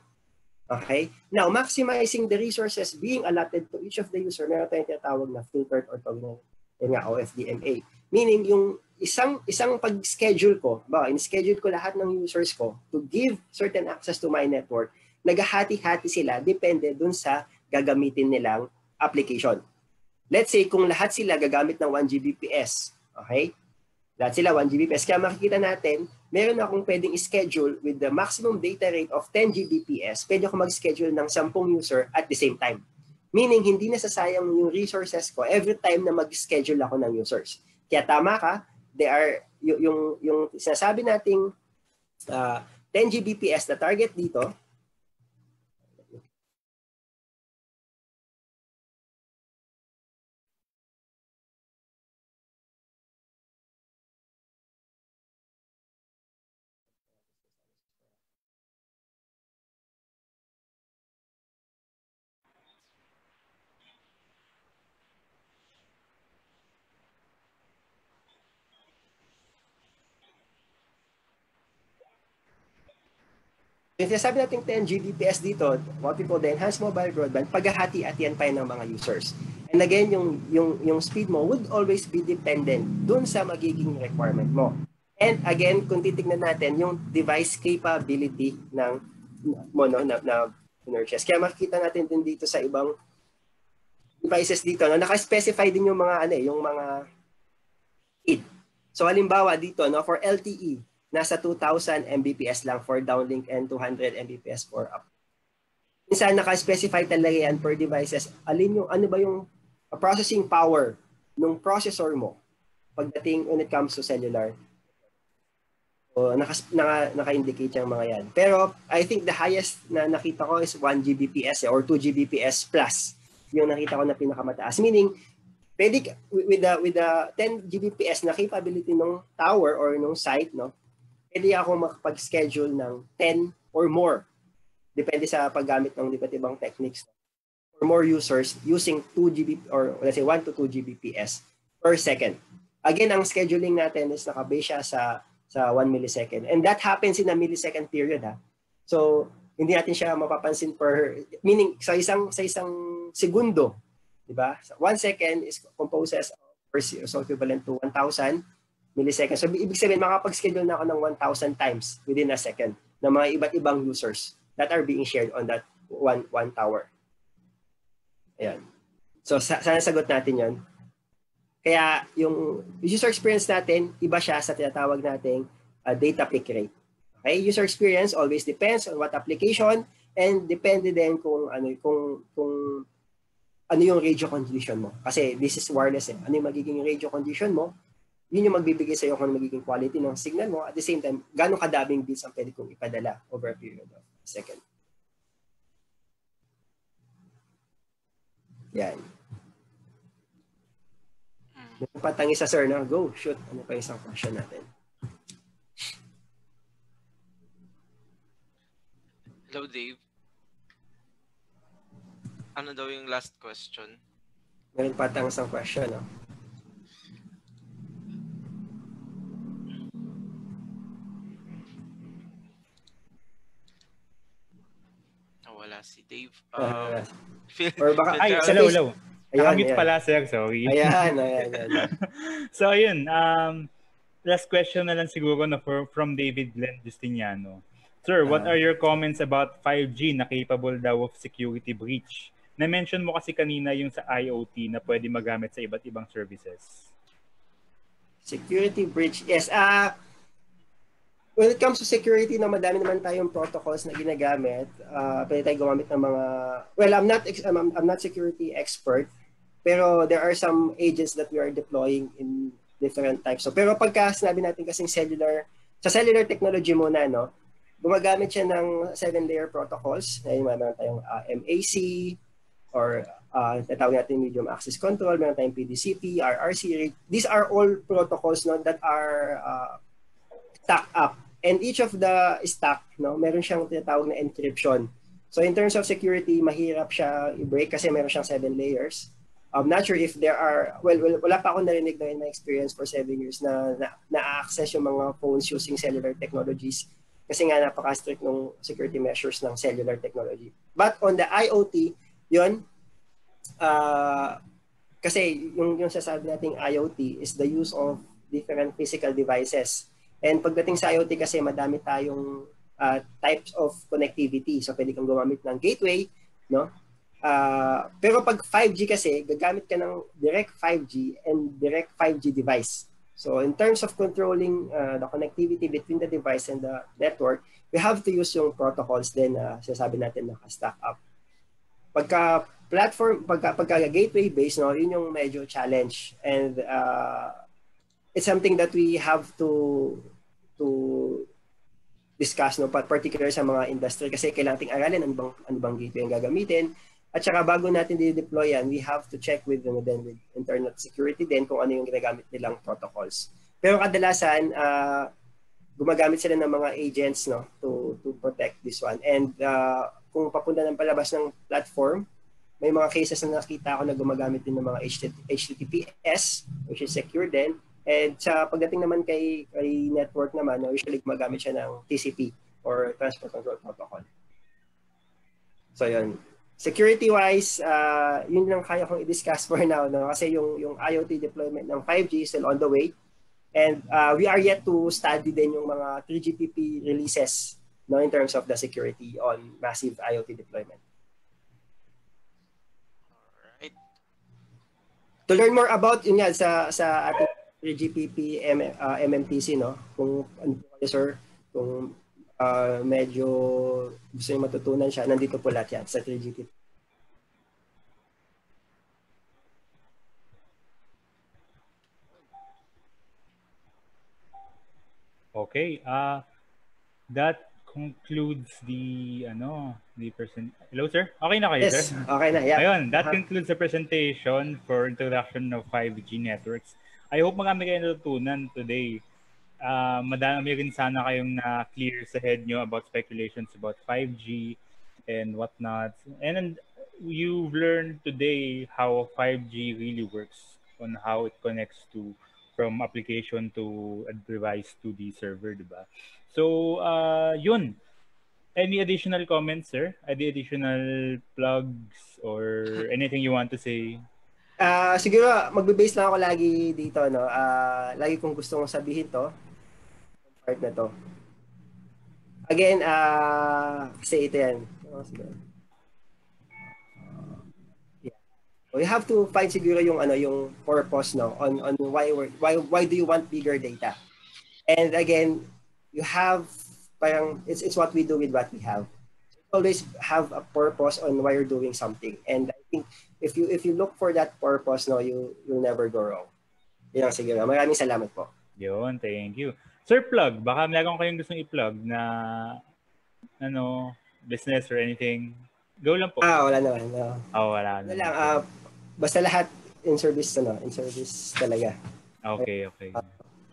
Okay? Now, maximizing the resources being allotted to each of the user, meron tayong tinatawag na filtered orthogonal, yun nga, OFDMA. Meaning, yung isang isang pag-schedule ko, ba, in-schedule ko lahat ng users ko to give certain access to my network, naghahati-hati sila depende dun sa gagamitin nilang application. Let's say kung lahat sila gagamit ng 1 Gbps, okay? Lahat sila 1 Gbps. Kaya makikita natin, meron akong pwedeng schedule with the maximum data rate of 10 Gbps. Pwede ako mag-schedule ng 10 user at the same time. Meaning, hindi nasasayang yung resources ko every time na mag-schedule ako ng users. Kaya tama ka, they are yung yung, sinasabi nating uh, 10 Gbps na target dito Yung sinasabi natin 10 Gbps dito, what we call the enhanced mobile broadband, paghahati-hatian pa yun ng mga users. And again, yung, yung, yung speed mo would always be dependent dun sa magiging requirement mo. And again, kung titignan natin yung device capability ng mo na, na nurses. Kaya makikita natin din dito sa ibang devices dito, no, naka-specify din yung mga ano eh, yung mga speed. So halimbawa dito, no, for LTE, nasa 2,000 Mbps lang for downlink and 200 Mbps for up. Minsan naka-specify talaga yan per devices. Alin yung, ano ba yung processing power ng processor mo pagdating when it comes to cellular. So, naka, naka, naka-indicate yung mga yan. Pero I think the highest na nakita ko is 1 Gbps eh, or 2 Gbps plus yung nakita ko na pinakamataas. Meaning, pwede with the with the 10 Gbps na capability ng tower or ng site, no? Pwede ako makapag-schedule ng 10 or more. Depende sa paggamit ng iba't ibang techniques or more users using 2 GB or let's say 1 to 2 Gbps per second. Again, ang scheduling natin is nakabase siya sa sa 1 millisecond. And that happens in a millisecond period ha. So, hindi natin siya mapapansin per meaning sa isang sa isang segundo, di ba? So, one second is composes per so equivalent to 1,000 milliseconds. So ibig sabihin makapag-schedule na ako ng 1,000 times within a second ng mga iba't ibang users that are being shared on that one one tower. Ayan. So sa sana sagot natin 'yon. Kaya yung user experience natin, iba siya sa tinatawag nating uh, data peak rate. Okay, user experience always depends on what application and depende din kung ano kung kung ano yung radio condition mo. Kasi this is wireless eh. Ano yung magiging radio condition mo? Yun yung magbibigay sa iyo kung ano magiging quality ng signal mo. At the same time, gano'ng kadaming bits ang pwede kong ipadala over a period of a second. Yan. Yung patangi sa sir na, go, shoot. Ano pa isang question natin? Hello, Dave. Ano daw yung last question? Meron patang isang question, no? Nawala si Dave. (laughs) Um, feel- or (laughs) baka, Ay, hello. ayan, Nakamute ayan. pala, sir. Sorry. Ayan, ayan, (laughs) ayan. so, ayun. Um, last question na lang siguro na for, from David Glenn Justiniano. Sir, what Ah. are your comments about 5G na capable daw of security breach? Na-mention mo kasi kanina yung sa IoT na pwede magamit sa iba't ibang services. Security breach. Yes. Uh, when it comes to security, na madami naman tayong protocols na ginagamit. Uh, pwede tayo gumamit ng mga... Well, I'm not, I'm, I'm not security expert, pero there are some agents that we are deploying in different types. So, pero pagka sinabi natin kasing cellular, sa cellular technology muna, no, gumagamit siya ng seven-layer protocols. Ngayon, meron tayong uh, MAC, or uh, natawag natin medium access control, meron tayong PDCP, RRC. These are all protocols no, that are uh, stacked up. And each of the stack, no, meron siyang tinatawag na encryption. So in terms of security, mahirap siya i-break kasi meron siyang seven layers. I'm not sure if there are, well, wala pa akong narinig na in my experience for seven years na, na na-access yung mga phones using cellular technologies kasi nga napaka-strict ng security measures ng cellular technology. But on the IoT, yun, uh, kasi yung, yung sasabi nating IoT is the use of different physical devices. And pagdating sa IoT kasi madami tayong uh, types of connectivity. So pwede kang gumamit ng gateway, no? Uh, pero pag 5G kasi, gagamit ka ng direct 5G and direct 5G device. So in terms of controlling uh, the connectivity between the device and the network, we have to use yung protocols na uh, sinasabi natin naka-stack up. Pagka platform, pagka, pagka gateway based, no, yun yung medyo challenge. And uh, it's something that we have to to discuss, no, but particular sa mga industry kasi kailangan ting aralin ano bang, ano bang gateway ang gagamitin. At saka bago natin di-deploy yan, we have to check with, ano, then, with internet security din kung ano yung ginagamit nilang protocols. Pero kadalasan, uh, gumagamit sila ng mga agents no to to protect this one. And uh, kung papunta ng palabas ng platform, may mga cases na nakita ako na gumagamit din ng mga HTTPS, which is secure din. And sa pagdating naman kay, kay network naman, no, usually gumagamit siya ng TCP or Transport Control Protocol. So yun. Security-wise, uh, yun lang kaya kong i-discuss (laughs) for now. No? Kasi yung, yung IoT deployment ng 5G is still on the way. And uh, we are yet to study din yung mga 3GPP releases no, in terms of the security on massive IoT deployment. Alright. To learn more about yun nga sa sa ating 3GPP M, uh, MMTC no, kung ano po kayo sir, kung uh, medyo gusto niyo matutunan siya, nandito po lahat yan sa 3GPP. Okay. Uh, that concludes the ano the person hello sir okay na kayo Yes, sir okay na. Yeah. ayun that Uh-huh. concludes the presentation for introduction of 5G networks I hope marami kayo natutunan today uh, madami rin sana kayong na clear sa head nyo about speculations about 5G and whatnot and then you've learned today how 5G really works on how it connects to from application to a device to the server, di ba? So, uh, yun. Any additional comments, sir? Any additional plugs or anything you want to say? Ah, siguro magbe-base lang ako lagi dito no. Ah, lagi kong gustong sabihin to. Part na to. Again, ah kasi ito yan. Yeah. We have to find siguro yung ano yung purpose no on on why why why do you want bigger data? And again, you have parang it's it's what we do with what we have. Always have a purpose on why you're doing something. And I think if you if you look for that purpose, no, you you'll never go wrong. Yan lang siguro. Maraming salamat po. Yun, thank you. Sir, plug. Baka meron kayong gustong i-plug na ano, business or anything. Go lang po. Ah, wala naman. No. oh, wala Wala na. lang. ah, basta lahat in service ano, in service talaga. Okay, okay.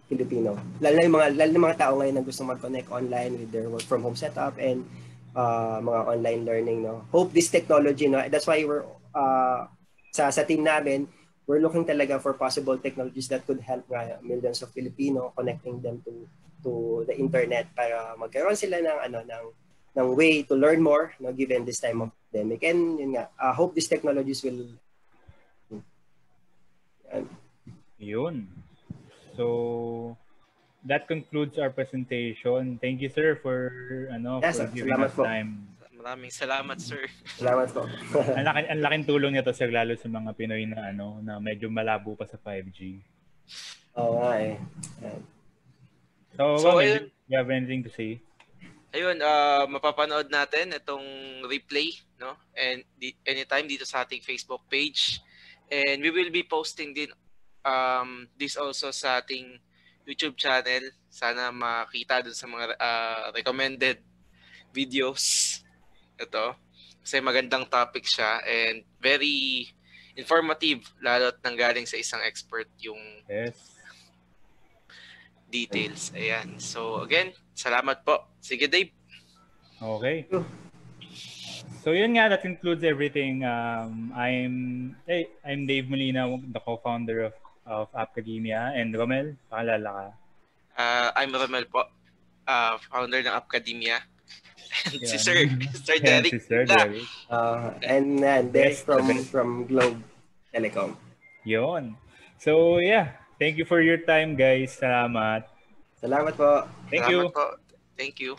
Filipino. Lalo na yung mga lalo na yung mga tao ngayon na gustong mag-connect online with their work from home setup and uh, mga online learning no. Hope this technology no. That's why we're uh, sa sa team namin we're looking talaga for possible technologies that could help nga millions of Filipino connecting them to to the internet para magkaroon sila ng ano ng ng way to learn more no given this time of pandemic and yun nga uh, hope these technologies will Yan. Yun. So, that concludes our presentation. Thank you, sir, for ano Yes, for sir. giving Salamat us po. time. Maraming salamat, sir. salamat po (laughs) ang laking ang laking tulong nito sir lalo sa mga Pinoy na ano na medyo malabo pa sa 5G. Oo nga eh. So, So, Romel, ayun. you have anything to say? Ayun, ah, mapapanood natin itong replay, no? And di, anytime dito sa ating Facebook page. And we will be posting din um, this also sa ating YouTube channel. Sana makita dun sa mga ah, recommended videos. Ito. Kasi magandang topic siya and very informative lalo at nanggaling sa isang expert yung Yes. details. Ayan. So again, salamat po. Sige Dave. Okay. So yun nga, that concludes everything. Um, I'm hey, I'm Dave Molina, the co-founder of of Appacademia, and Romel, pakalala ka. Uh, I'm Romel po, uh, founder ng Appacademia. And (laughs) si Yan. Sir, Sir Derek. si Sir Bigla. Derek. Uh, and uh, Yes, from from Globe Telecom. Yun. So yeah, thank you for your time, guys. Salamat. Salamat po. Thank Salamat you. Po. Thank you.